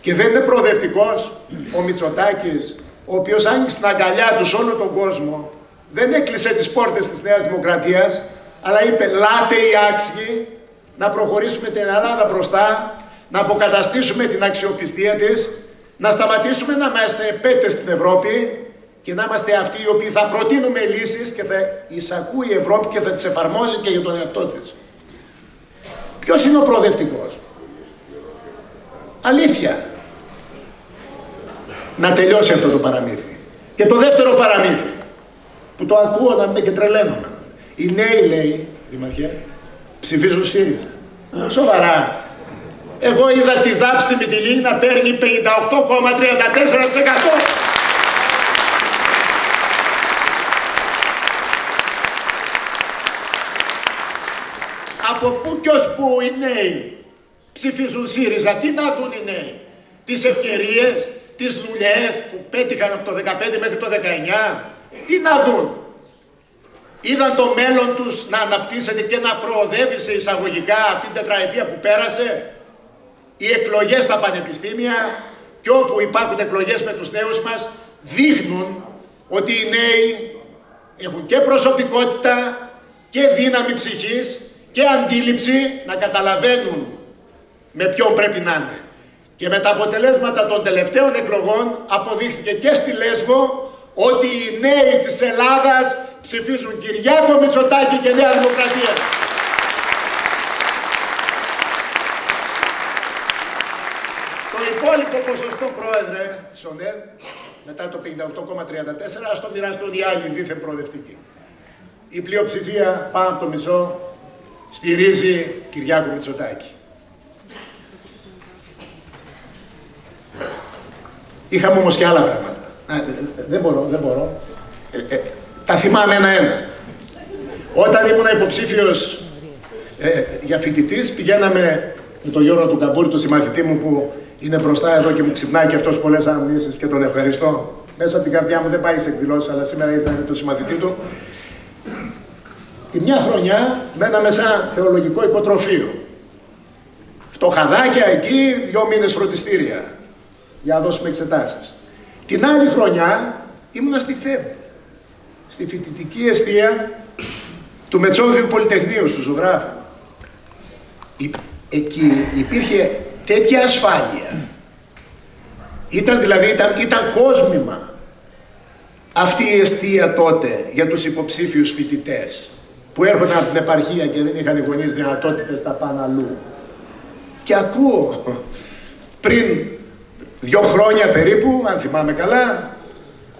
και δεν είναι προοδευτικός ο Μητσοτάκης ο οποίος άνοιξε την αγκαλιά του σε όλο τον κόσμο δεν έκλεισε τις πόρτες της Νέας Δημοκρατίας αλλά είπε λάτε οι άξιοι να προχωρήσουμε την Ελλάδα μπροστά να αποκαταστήσουμε την αξιοπιστία της να σταματήσουμε να είμαστε πέτες στην Ευρώπη και να είμαστε αυτοί οι οποίοι θα προτείνουμε λύσεις και θα εισακούει η Ευρώπη και θα τις εφαρμόζει και για τον εαυτό της. Ποιος είναι ο προοδευτικός; Αλήθεια. Να τελειώσει αυτό το παραμύθι. Και το δεύτερο παραμύθι, που το ακούω να με και τρελαίνομαι. Οι νέοι, λέει, Δημαρχέ, ψηφίζουν ΣΥΡΙΖΑ. Σοβαρά. Εγώ είδα τη ΔΑΠ στη Μυτιλή να παίρνει 58,34%. Από πού κι ως πού οι νέοι ψηφίζουν ΣΥΡΙΖΑ, τι να δουν οι νέοι; Τις ευκαιρίες, τις δουλειές που πέτυχαν από το 15 μέχρι το 19, τι να δουν; Είδαν το μέλλον τους να αναπτύσσεται και να προοδεύει σε εισαγωγικά αυτή την τετραετία που πέρασε; Οι εκλογές στα πανεπιστήμια και όπου υπάρχουν εκλογές με τους νέους μας δείχνουν ότι οι νέοι έχουν και προσωπικότητα και δύναμη ψυχής και αντίληψη να καταλαβαίνουν με ποιον πρέπει να είναι. Και με τα αποτελέσματα των τελευταίων εκλογών αποδείχθηκε και στη Λέσβο ότι οι νέοι της Ελλάδας ψηφίζουν Κυριάκο Μητσοτάκη και Νέα Δημοκρατία. Το υπόλοιπο ποσοστό πρόεδρε της ΟΝΕΔ μετά το 58,34 ας το μοιραστούν οι άλλοι δίθεν προοδευτικοί. Η πλειοψηφία πάνω από το μισό στηρίζει Κυριάκο Μητσοτάκη. Είχαμε όμως και άλλα πράγματα. Δεν μπορώ, δεν μπορώ. Ε, ε, τα θυμάμαι ένα-ένα. Όταν ήμουν υποψήφιος ε, για φοιτητής, πηγαίναμε με τον Γιώργο του Καμπούρη, τον συμμαθητή μου που είναι μπροστά εδώ και μου ξυπνάει και αυτός πολλές αναμνήσεις και τον ευχαριστώ. Μέσα από την καρδιά μου δεν πάει σε εκδηλώσεις, αλλά σήμερα ήρθα με το συμμαθητή του. Τη μια χρονιά μέναμε σαν θεολογικό υποτροφείο. Φτωχαδάκια εκεί, δυο μήνες φροντιστήρια για να δώσουμε εξετάσεις. Την άλλη χρονιά ήμουνα στη ΦΕΜ, στη φοιτητική αιστεία του Μετσόβιου Πολυτεχνείου, του ζωγράφους. Εκεί υπήρχε τέτοια ασφάλεια. Ήταν δηλαδή, ήταν, ήταν κόσμημα αυτή η αιστεία τότε για τους υποψήφιους φοιτητές που έρχονταν από την επαρχία και δεν είχαν οι γονείς δυνατότητες τα πάνω αλλού. Και ακούω πριν δύο χρόνια περίπου, αν θυμάμαι καλά,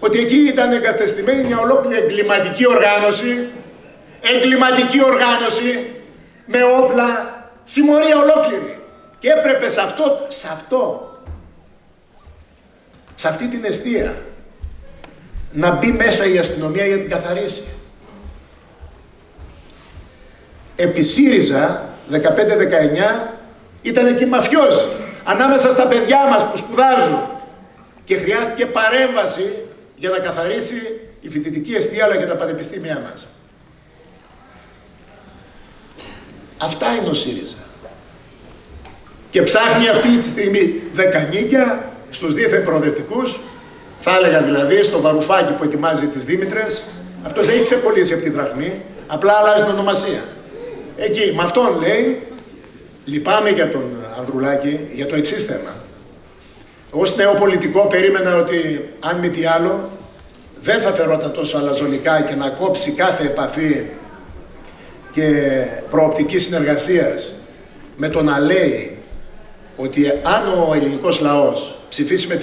ότι εκεί ήταν εγκατεστημένη μια ολόκληρη εγκληματική οργάνωση, εγκληματική οργάνωση, με όπλα, συμμορία ολόκληρη. Και έπρεπε σε αυτό, σε αυτό, σε αυτή την αιστεία, να μπει μέσα η αστυνομία για την καθαρίσει. Επί ΣΥΡΙΖΑ 15-19 ήταν εκεί μαφιόζοι ανάμεσα στα παιδιά μας που σπουδάζουν και χρειάστηκε παρέμβαση για να καθαρίσει η φοιτητική αιστεία αλλά και τα πανεπιστήμια μας. Αυτά είναι ο ΣΥΡΙΖΑ. Και ψάχνει αυτή τη στιγμή δεκανίκια στους δίθεν προοδευτικούς, θα έλεγα δηλαδή στο βαρουφάκι που ετοιμάζει τις Δήμητρες, αυτός δεν έχει ξεπολύσει από τη δραχμή, απλά αλλάζει την ονομασία. Εκεί, με αυτόν λέει, λυπάμαι για τον Ανδρουλάκη για το εξής θέμα. Ως νέο πολιτικό περίμενα ότι αν μη τι άλλο δεν θα φερόταν τόσο αλαζονικά και να κόψει κάθε επαφή και προοπτική συνεργασίας με το να λέει ότι αν ο ελληνικός λαός ψηφίσει με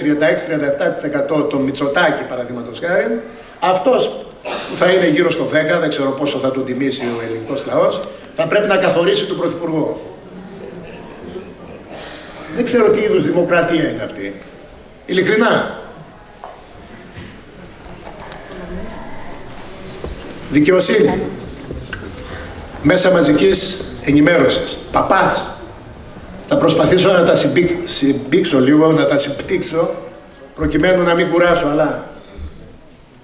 36-37% το Μητσοτάκι παραδείγματος χάρη, αυτός που θα είναι γύρω στο 10, δεν ξέρω πόσο θα του τιμήσει ο ελληνικός λαός, θα πρέπει να καθορίσει τον Πρωθυπουργό. Δεν ξέρω τι είδους δημοκρατία είναι αυτή. Ειλικρινά. Δικαιοσύνη. Μέσα μαζικής ενημέρωσης. Παπάς. Θα προσπαθήσω να τα συμπήξω λίγο, να τα συμπτύξω, προκειμένου να μην κουράσω, αλλά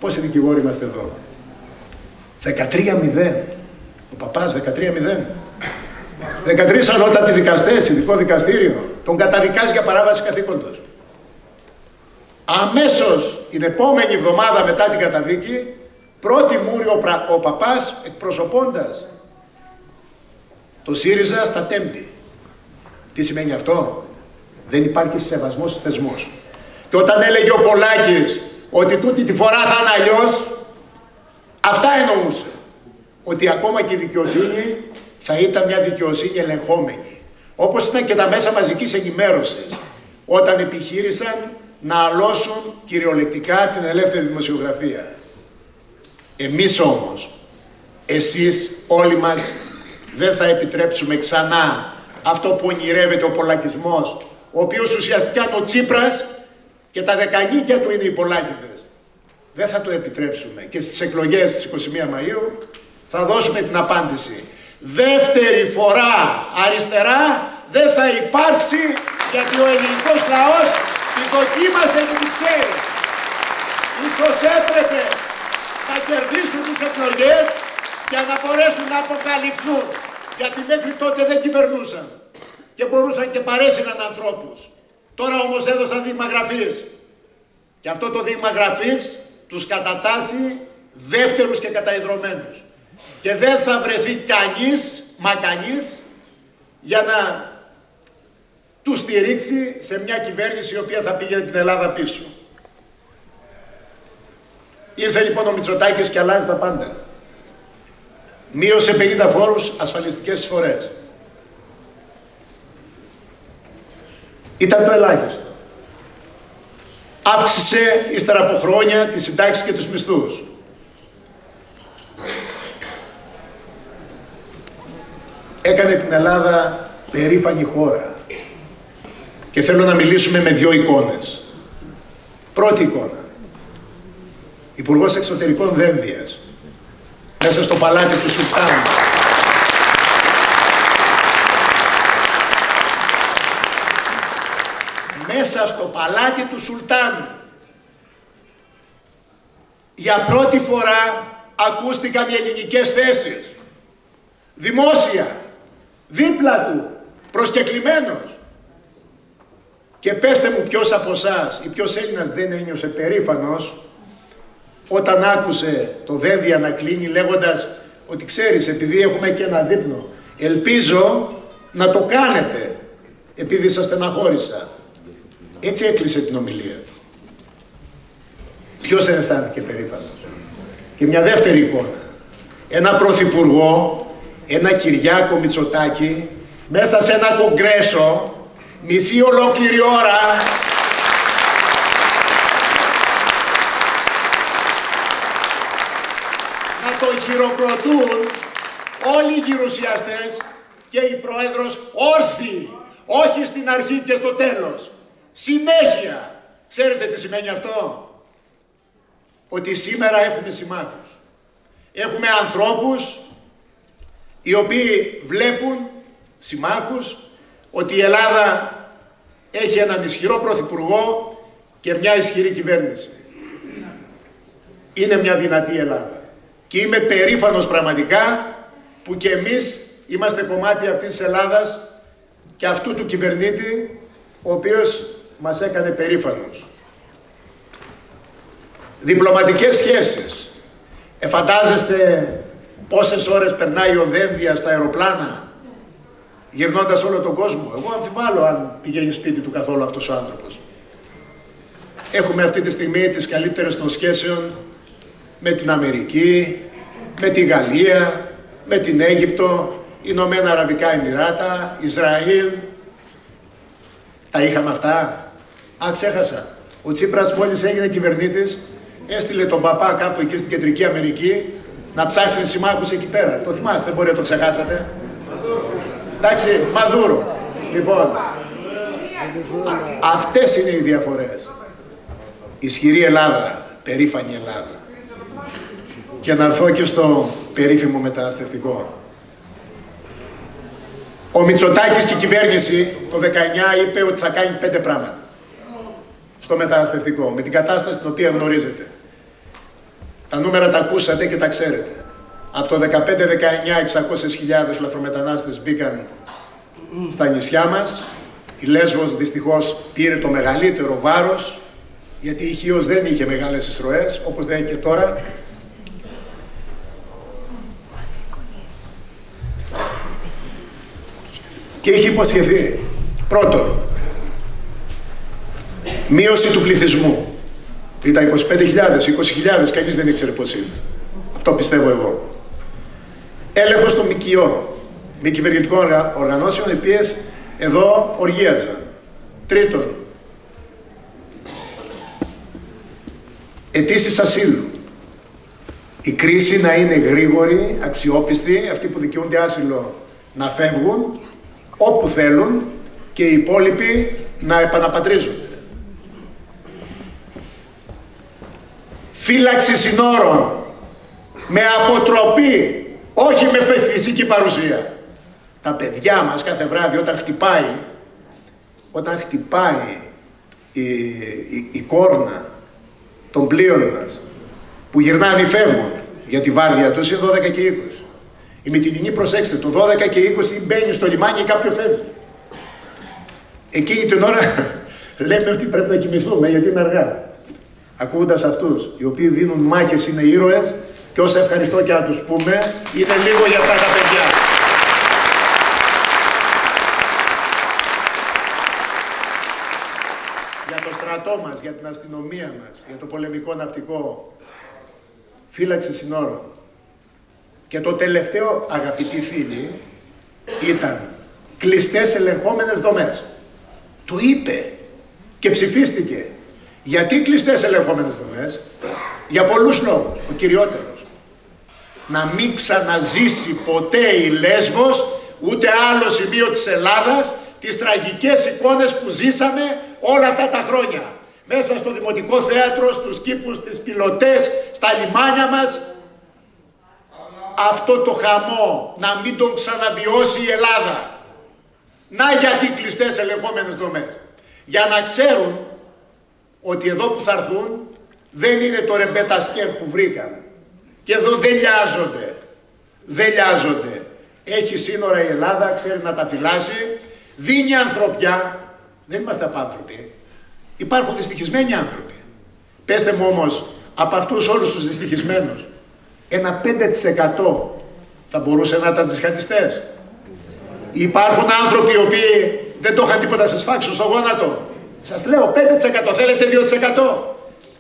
πόσοι δικηγόροι είμαστε εδώ; 13-0. Ο παπάς 13-0. 13 ανώτατοι δικαστές, ειδικό δικαστήριο, τον καταδικάζει για παράβαση καθήκοντος. Αμέσως την επόμενη εβδομάδα μετά την καταδίκη, πρώτη μούρη ο, ο παπάς εκπροσωπώντας το ΣΥΡΙΖΑ στα τέμπη. Τι σημαίνει αυτό; Δεν υπάρχει σεβασμός θεσμός. Και όταν έλεγε ο Πολάκης ότι τούτη τη φορά θα είναι αλλιώς, αυτά εννοούσε. Ότι ακόμα και η δικαιοσύνη θα ήταν μια δικαιοσύνη ελεγχόμενη. Όπως ήταν και τα μέσα μαζικής ενημέρωσης, όταν επιχείρησαν να αλώσουν κυριολεκτικά την ελεύθερη δημοσιογραφία. Εμείς όμως, εσείς όλοι μας, δεν θα επιτρέψουμε ξανά αυτό που ονειρεύεται ο πολλακισμός, ο οποίος ουσιαστικά είναι ο Τσίπρας και τα δεκανίκια του είναι οι πολλάκιδες. Δεν θα το επιτρέψουμε και στις εκλογές της 21 Μαΐου θα δώσουμε την απάντηση. Δεύτερη φορά αριστερά δεν θα υπάρξει γιατί ο ελληνικός λαός τη δοκίμασε και την ξέρει. Ίσως έπρεπε να κερδίσουν τις εκλογές για να μπορέσουν να αποκαλυφθούν. Γιατί μέχρι τότε δεν κυβερνούσαν και μπορούσαν και παρέσυναν ανθρώπους. Τώρα όμως έδωσαν δείγμα γραφής. Και αυτό το δείγμα γραφής τους κατατάσσει δεύτερους και καταϊδρωμένους. Και δεν θα βρεθεί κανείς, μα κανείς, για να του στηρίξει σε μια κυβέρνηση η οποία θα πήγαινε την Ελλάδα πίσω. Ήρθε λοιπόν ο Μητσοτάκης και αλλάζει τα πάντα. Μείωσε 50 φόρους ασφαλιστικές εισφορές. Ήταν το ελάχιστο. Αύξησε ύστερα από χρόνια τις συντάξεις και τους μισθούς. Έκανε την Ελλάδα περήφανη χώρα. Και θέλω να μιλήσουμε με δύο εικόνες. Πρώτη εικόνα. Υπουργός Εξωτερικών Δένδιας. Μέσα στο παλάτι του Σουλτάνου. Μέσα στο παλάτι του Σουλτάνου. Για πρώτη φορά ακούστηκαν οι ελληνικές θέσεις. Δημόσια. Δίπλα του. Προσκεκλημένος. Και πέστε μου ποιος από εσάς ή ποιος Έλληνας δεν ένιωσε περήφανος όταν άκουσε το δένδια να κλείνει λέγοντας ότι ξέρεις επειδή έχουμε και ένα δείπνο ελπίζω να το κάνετε επειδή σας στεναχώρησα. Έτσι έκλεισε την ομιλία του. Ποιος δεν αισθάνθηκε περήφανος. Και μια δεύτερη εικόνα. Ένα πρωθυπουργό, ένα Κυριάκο Μητσοτάκη, μέσα σε ένα κογκρέσο μισή ολόκληρη ώρα να το χειροκροτούν όλοι οι γυρουσιαστές και η Πρόεδρος όρθιοι, όχι στην αρχή και στο τέλος. Συνέχεια. Ξέρετε τι σημαίνει αυτό; Ότι σήμερα έχουμε συμμάχους. Έχουμε ανθρώπους οι οποίοι βλέπουν συμμάχους ότι η Ελλάδα έχει έναν ισχυρό πρωθυπουργό και μια ισχυρή κυβέρνηση. Είναι μια δυνατή Ελλάδα. Και είμαι περήφανος πραγματικά που και εμείς είμαστε κομμάτι αυτής της Ελλάδας και αυτού του κυβερνήτη ο οποίος μας έκανε περήφανος. Διπλωματικές σχέσεις. Εφαντάζεστε πόσες ώρες περνάει ο Δένδια στα αεροπλάνα γυρνώντας όλο τον κόσμο. Εγώ αμφιβάλλω αν πηγαίνει σπίτι του καθόλου αυτός ο άνθρωπος. Έχουμε αυτή τη στιγμή τις καλύτερες των σχέσεων με την Αμερική, με τη Γαλλία, με την Αίγυπτο, Ηνωμένα Αραβικά Εμμυράτα, Ισραήλ. Τα είχαμε αυτά; Α, ξέχασα. Ο Τσίπρας μόλις έγινε κυβερνήτης, έστειλε τον παπά κάπου εκεί στην Κεντρική Αμερική να ψάξεις συμμάχους εκεί πέρα. Το θυμάστε, δεν μπορεί να το ξεχάσατε. Εντάξει, Μαδούρο. Λοιπόν, αυτές είναι οι διαφορές. Ισχυρή Ελλάδα, περήφανη Ελλάδα. Και να έρθω και στο περίφημο μεταναστευτικό. Ο Μητσοτάκης και η κυβέρνηση το 19 είπε ότι θα κάνει πέντε πράγματα στο μεταναστευτικό, με την κατάσταση την οποία γνωρίζετε. Τα νούμερα τα ακούσατε και τα ξέρετε. Από το 15-19 600.000 λαθρομετανάστες μπήκαν στα νησιά μας. Η Λέσβος δυστυχώς πήρε το μεγαλύτερο βάρος γιατί η Χίος δεν είχε μεγάλες εισρωές όπως δεν έχει και τώρα. Και είχε υποσχεθεί πρώτον Μείωση του πληθυσμού. Ήταν 25.000, 20.000, κανείς δεν ήξερε πώς είναι. Αυτό πιστεύω εγώ. Έλεγχος των ΜΚΟ, μη κυβερνητικών οργανώσεων, οι οποίες εδώ οργίαζαν. Τρίτον, αιτήσεις ασύλου. Η κρίση να είναι γρήγορη, αξιόπιστη, αυτοί που δικαιούνται άσυλο να φεύγουν όπου θέλουν και οι υπόλοιποι να επαναπατρίζονται. Φύλαξη συνόρων με αποτροπή, όχι με φυσική παρουσία. Τα παιδιά μας κάθε βράδυ όταν χτυπάει, όταν χτυπάει η, η, η κόρνα των πλοίων μας που γυρνάνε ή φεύγουν για τη βάρδια τους είναι 12 και 20. Η Μυτιλινή, προσέξτε, το 12 και 20 μπαίνει στο λιμάνι και κάποιος φεύγει. Εκείνη την ώρα λέμε ότι πρέπει να κοιμηθούμε γιατί είναι αργά. Ακούγοντα αυτούς οι οποίοι δίνουν μάχες είναι ήρωες και όσα ευχαριστώ και να τους πούμε είναι λίγο για αυτά τα παιδιά. Για το στρατό μας, για την αστυνομία μας, για το πολεμικό ναυτικό, φύλαξη συνόρων. Και το τελευταίο, αγαπητοί φίλοι, ήταν κλειστές ελεγχόμενες δομές. Το είπε και ψηφίστηκε. Γιατί κλειστές ελεγχόμενες δομές; Για πολλούς λόγους. Ο κυριότερος. Να μην ξαναζήσει ποτέ η Λέσβος, ούτε άλλο σημείο της Ελλάδας, τις τραγικές εικόνες που ζήσαμε όλα αυτά τα χρόνια. Μέσα στο Δημοτικό Θέατρο, στους κήπους, στις πιλωτές, στα λιμάνια μας, αυτό το χαμό να μην τον ξαναβιώσει η Ελλάδα. Να γιατί κλειστές ελεγχόμενες δομές. Για να ξέρουν ότι εδώ που θα έρθουν δεν είναι το ρεμπέτα σκέρ που βρήκαν. Και εδώ δεν λιάζονται. Δεν λιάζονται. Έχει σύνορα η Ελλάδα, ξέρει να τα φυλάσει, δίνει ανθρωπιά. Δεν είμαστε απάνθρωποι. Υπάρχουν δυστυχισμένοι άνθρωποι. Πέστε μου όμως, από αυτούς όλους τους δυστυχισμένους, ένα 5% θα μπορούσε να ήταν τζιχαντιστές. Υπάρχουν άνθρωποι οι οποίοι δεν το είχαν τίποτα σε σφάξουν στο γόνατο; Σας λέω 5% θέλετε 2%.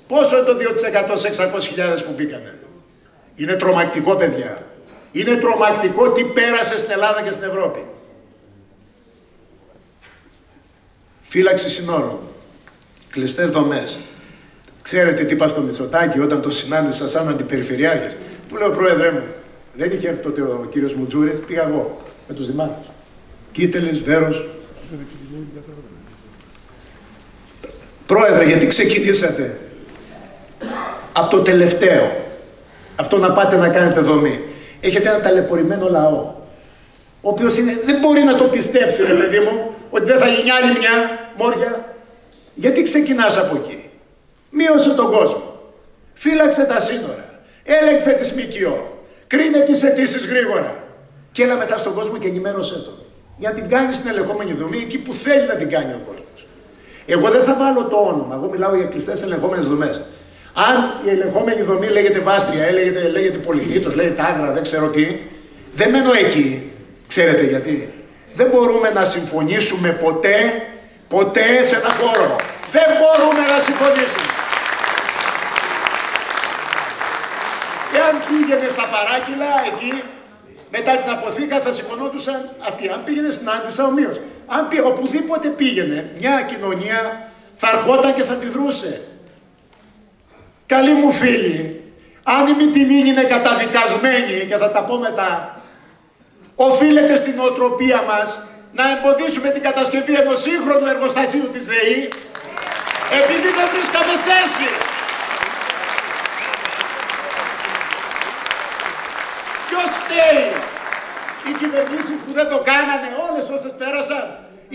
Πόσο είναι το 2% σε 600.000 που μπήκανε; Είναι τρομακτικό παιδιά. Είναι τρομακτικό τι πέρασε στην Ελλάδα και στην Ευρώπη. Φύλαξη συνόρων. Κλειστές δομές. Ξέρετε τι είπα στο Μητσοτάκι όταν το συνάντησα σαν αντιπεριφερειάρχης. Του λέω, Πρόεδρε μου, δεν είχε έρθει τότε ο κύριος Μουτζούρης, πήγα εγώ με τους δημάρχους. Κίτελες, Βέρος. Πρόεδρε, γιατί ξεκινήσατε; Από το τελευταίο, από το να πάτε να κάνετε δομή. Έχετε ένα ταλαιπωρημένο λαό, ο οποίος δεν μπορεί να το πιστέψει, ρε παιδί μου, ότι δεν θα γίνει άλλη μια μόρια. Γιατί ξεκινάς από εκεί; Μείωσε τον κόσμο. Φύλαξε τα σύνορα. Έλεξε τις ΜΚΟ. Κρίνε τις αιτήσεις γρήγορα. Και έλα μετά στον κόσμο και ενημέρωσέ τον. Για να την κάνεις στην ελεγχόμενη δομή εκεί που θέλει να την κάνει ο κόσμος. Εγώ δεν θα βάλω το όνομα. Εγώ μιλάω για κλειστές ελεγχόμενες δομές. Αν η ελεγχόμενη δομή λέγεται Βάστρια, λέγεται, λέγεται Πολυγνήτος, λέγεται Άγρα, δεν ξέρω τι, δεν μένω εκεί. Ξέρετε γιατί. Δεν μπορούμε να συμφωνήσουμε ποτέ, ποτέ σε ένα χώρο. Δεν μπορούμε να συμφωνήσουμε. αν πήγαινε στα παράκυλα εκεί, μετά την αποθήκα θα συμφωνόντουσαν αυτοί. Αν πήγαινε στην Άντισσα, ομοίω. Αν πήγε, οπουδήποτε πήγαινε, μια κοινωνία θα αρχόταν και θα αντιδρούσε. Καλοί μου φίλοι, αν η Μυτιλίνη είναι καταδικασμένη και θα τα πω μετά, οφείλεται στην οτροπία μας να εμποδίσουμε την κατασκευή ενός σύγχρονου εργοστασίου της ΔΕΗ επειδή δεν βρίσκαμε θέση. Ποιος φταίει, οι κυβερνήσεις που δεν το κάνανε, όλες όσες πέρασαν,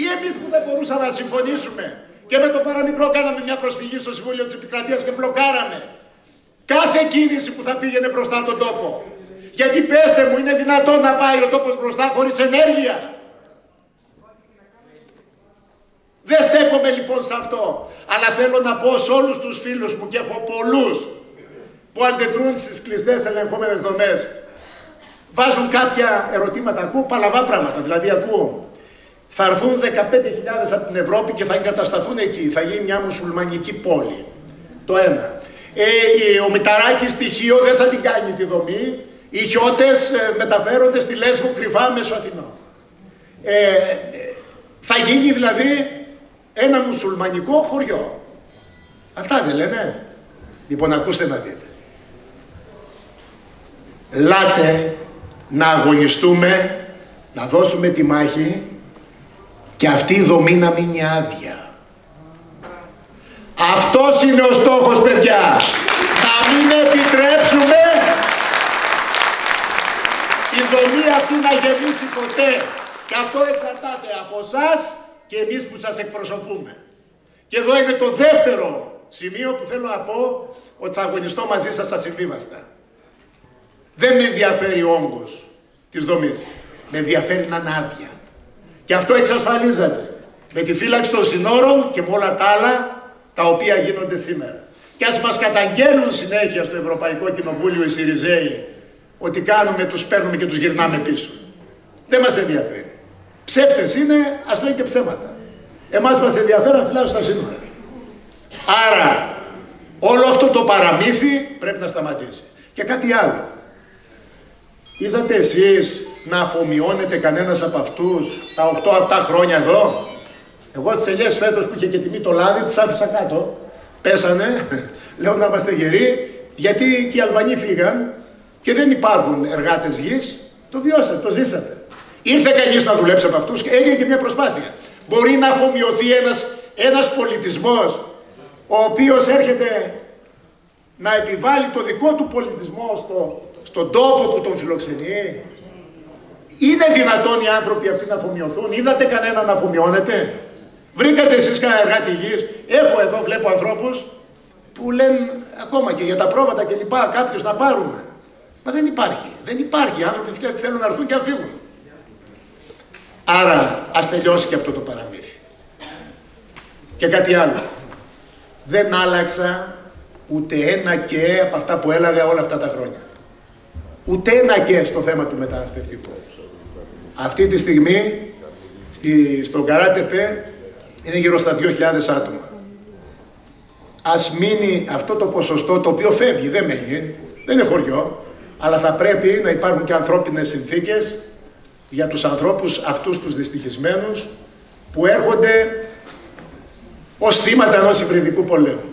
ή εμείς που δεν μπορούσαμε να συμφωνήσουμε και με το παραμικρό κάναμε μια προσφυγή στο Συμβούλιο της Επικρατείας και μπλοκάραμε κάθε κίνηση που θα πήγαινε μπροστά τον τόπο. Γιατί πέστε μου, είναι δυνατόν να πάει ο τόπος μπροστά χωρίς ενέργεια; Δεν στέκομαι λοιπόν σε αυτό. Αλλά θέλω να πω σε όλους τους φίλους μου και έχω πολλούς που αντιδρούν στις κλειστές ελεγχόμενες δομές βάζουν κάποια ερωτήματα, ακούω παλαβά πράγματα, δηλαδή ακούω Θα έρθουν 15.000 από την Ευρώπη και θα εγκατασταθούν εκεί. Θα γίνει μια μουσουλμανική πόλη. Το ένα. Ε, ο Μηταράκης στοιχείο δεν θα την κάνει τη δομή. Οι χιώτες ε, μεταφέρονται στη Λέσβο κρυφά μέσω Αθηνών. Ε, ε, θα γίνει δηλαδή ένα μουσουλμανικό χωριό. Αυτά δεν λένε. Λοιπόν, ακούστε να δείτε. Λάτε να αγωνιστούμε, να δώσουμε τη μάχη και αυτή η δομή να μείνει άδεια. Αυτός είναι ο στόχος, παιδιά. Να μην επιτρέψουμε η δομή αυτή να γεμίσει ποτέ. Και αυτό εξαρτάται από εσά και εμείς που σας εκπροσωπούμε. Και εδώ είναι το δεύτερο σημείο που θέλω να πω ότι θα αγωνιστώ μαζί σας στα συμβίβαστα. Δεν με ενδιαφέρει ο όγκος της δομής. Με ενδιαφέρει να είναι άδεια. Και αυτό εξασφαλίζεται με τη φύλαξη των συνόρων και με όλα τα άλλα τα οποία γίνονται σήμερα. Και ας μας καταγγέλνουν συνέχεια στο Ευρωπαϊκό Κοινοβούλιο οι Σιριζέοι ότι κάνουμε, τους παίρνουμε και τους γυρνάμε πίσω. Δεν μας ενδιαφέρει. Ψεύτες είναι, ας λένε και ψέματα. Εμάς μας ενδιαφέρει να φυλάσσουν στα σύνορα. Άρα, όλο αυτό το παραμύθι πρέπει να σταματήσει. Και κάτι άλλο. Είδατε εσείς να αφομοιώνετε κανένας από αυτούς τα 8 αυτά χρόνια εδώ; Εγώ στις ελιές φέτος που είχε και τιμή το λάδι, τις άφησα κάτω. Πέσανε, λέω να είμαστε γεροί, γιατί και οι Αλβανοί φύγαν και δεν υπάρχουν εργάτες γης. Το βιώσατε, το ζήσατε. Ήρθε κανείς να δουλέψει από αυτούς και έγινε και μια προσπάθεια. Μπορεί να αφομοιωθεί ένας, ένας πολιτισμός ο οποίος έρχεται να επιβάλλει το δικό του πολιτισμό στο, στον τόπο που τον φιλοξενεί. Είναι δυνατόν οι άνθρωποι αυτοί να αφομοιωθούν; Είδατε κανένα να αφομοιώνεται; Βρήκατε εσείς κανένα εργάτη γης. Έχω εδώ, βλέπω ανθρώπους που λένε ακόμα και για τα πρόβατα και λοιπά κάποιους να πάρουμε. Μα δεν υπάρχει. Δεν υπάρχει. Οι άνθρωποι αυτοί θέλουν να έρθουν και να φύγουν. Άρα ας τελειώσει και αυτό το παραμύθι. Και κάτι άλλο. Δεν άλλαξα ούτε ένα και από αυτά που έλεγα όλα αυτά τα χρόνια. Ούτε ένα και στο θέμα του μεταναστευτικού. Αυτή τη στιγμή στη, στον Καράτεπε είναι γύρω στα 2.000 άτομα. Ας μείνει αυτό το ποσοστό το οποίο φεύγει, δεν μένει, δεν είναι χωριό, αλλά θα πρέπει να υπάρχουν και ανθρώπινες συνθήκες για τους ανθρώπους αυτούς τους δυστυχισμένους που έρχονται ως θύματα ενός υβριδικού πολέμου,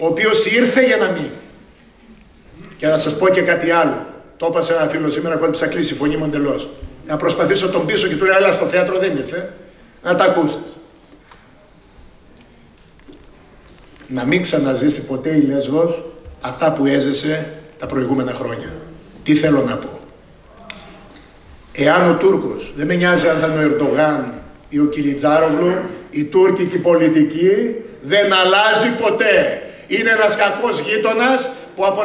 ο οποίος ήρθε για να μείνει. Και να σας πω και κάτι άλλο. Το είπα σε ένα φίλο σήμερα, κόλληψα κλείσει η φωνή μου εντελώς. Να προσπαθήσω τον πίσω και του λέει, αλλά στο θέατρο δεν ήρθε. Να τα ακούσεις. Να μην ξαναζήσει ποτέ η Λέσβος αυτά που έζησε τα προηγούμενα χρόνια. Τι θέλω να πω. Εάν ο Τούρκος, δεν με νοιάζει αν θα είναι ο Ερντογάν ή ο Κιλιτζάρογλου, η τουρκική πολιτική δεν αλλάζει ποτέ. Είναι ένας κακός γείτονας που από 14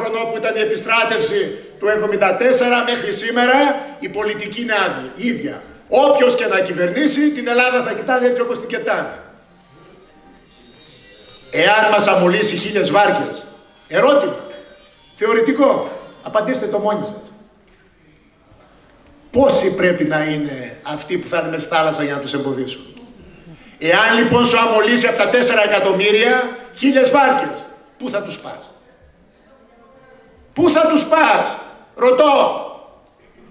χρονών που ήταν η επιστράτευση του 1974 μέχρι σήμερα η πολιτική είναι άδεια, ίδια. Όποιος και να κυβερνήσει την Ελλάδα θα κοιτάει έτσι όπως την κοιτάνε. Εάν μας αμολύσει χίλιες βάρκες, ερώτημα, θεωρητικό, απαντήστε το μόνοι σας. Πόσοι πρέπει να είναι αυτοί που θα είναι στη θάλασσα για να τους εμποδίσουν; Εάν λοιπόν σου αμολύσει από τα 4 εκατομμύρια χίλιες βάρκες, πού θα τους πας; Πού θα τους πας. Ρωτώ.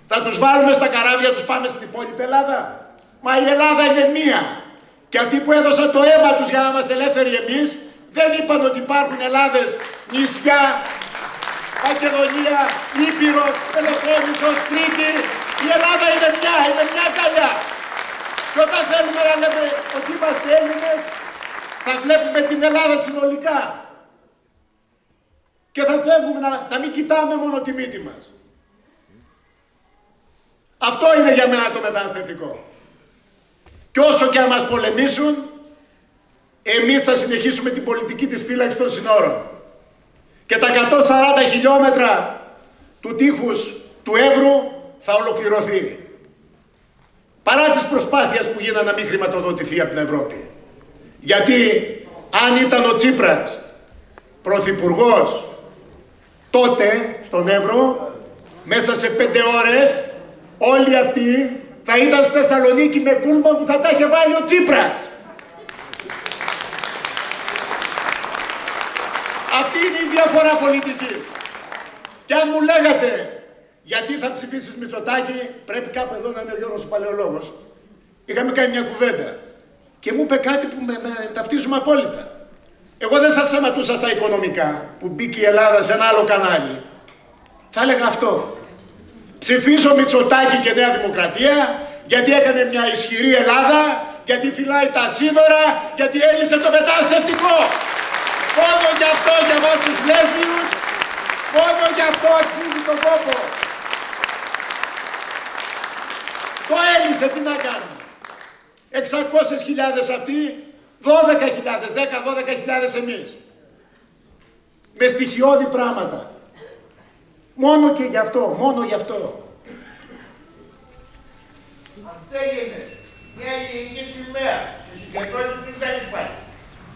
Θα τους βάλουμε στα καράβια, τους πάμε στην υπόλοιπη Ελλάδα; Μα η Ελλάδα είναι μία. Και αυτοί που έδωσαν το αίμα τους για να είμαστε ελεύθεροι εμείς, δεν είπαν ότι υπάρχουν Ελλάδες, νησιά, Μακεδονία, Ήπειρος, Πελοπόννησος, Κρήτη. Η Ελλάδα είναι μια, είναι μια καλιά. Και όταν θέλουμε να λέμε ότι είμαστε Έλληνες, θα βλέπουμε την Ελλάδα συνολικά. Και θα φεύγουμε να, να μην κοιτάμε μόνο τη μύτη μας. Αυτό είναι για μένα το μεταναστευτικό. Και όσο και αν μας πολεμήσουν, εμείς θα συνεχίσουμε την πολιτική της φύλαξης των συνόρων και τα 140 χιλιόμετρα του τείχους του Εύρου θα ολοκληρωθεί. Παρά τις προσπάθειες που γίνανε να μην χρηματοδοτηθεί από την Ευρώπη. Γιατί αν ήταν ο Τσίπρας πρωθυπουργός τότε στον Εύρο, μέσα σε πέντε ώρες όλοι αυτοί θα ήταν στη Θεσσαλονίκη με πούλμα που θα τα είχε βάλει ο Τσίπρας. Αυτή είναι η διαφορά πολιτικής. Και αν μου λέγατε γιατί θα ψηφίσεις Μητσοτάκη, πρέπει κάπου εδώ να είναι ο Γιώργος ο Παλαιολόγος. Είχαμε κάνει μια κουβέντα και μου είπε κάτι που με, με ταυτίζουμε απόλυτα. Εγώ δεν θα σταματούσα στα οικονομικά που μπήκε η Ελλάδα σε ένα άλλο κανάλι. Θα έλεγα αυτό. Ψηφίζω Μητσοτάκη και Νέα Δημοκρατία γιατί έκανε μια ισχυρή Ελλάδα, γιατί φυλάει τα σύνορα, γιατί έλυσε το μεταστευτικό. Μόνο γι' αυτό για εμάς τους λέσβιους, μόνο γι' αυτό αξίζει τον κόπο. Το έλυσε, τι να κάνουμε. 600.000 αυτοί, 12.000, 10-12.000 εμείς. Με στοιχειώδη πράγματα. Μόνο και γι' αυτό, μόνο γι' αυτό. Αυτό είναι μια ελληνική σημαία στις συγκεντρώσεις που δεν υπάρχει.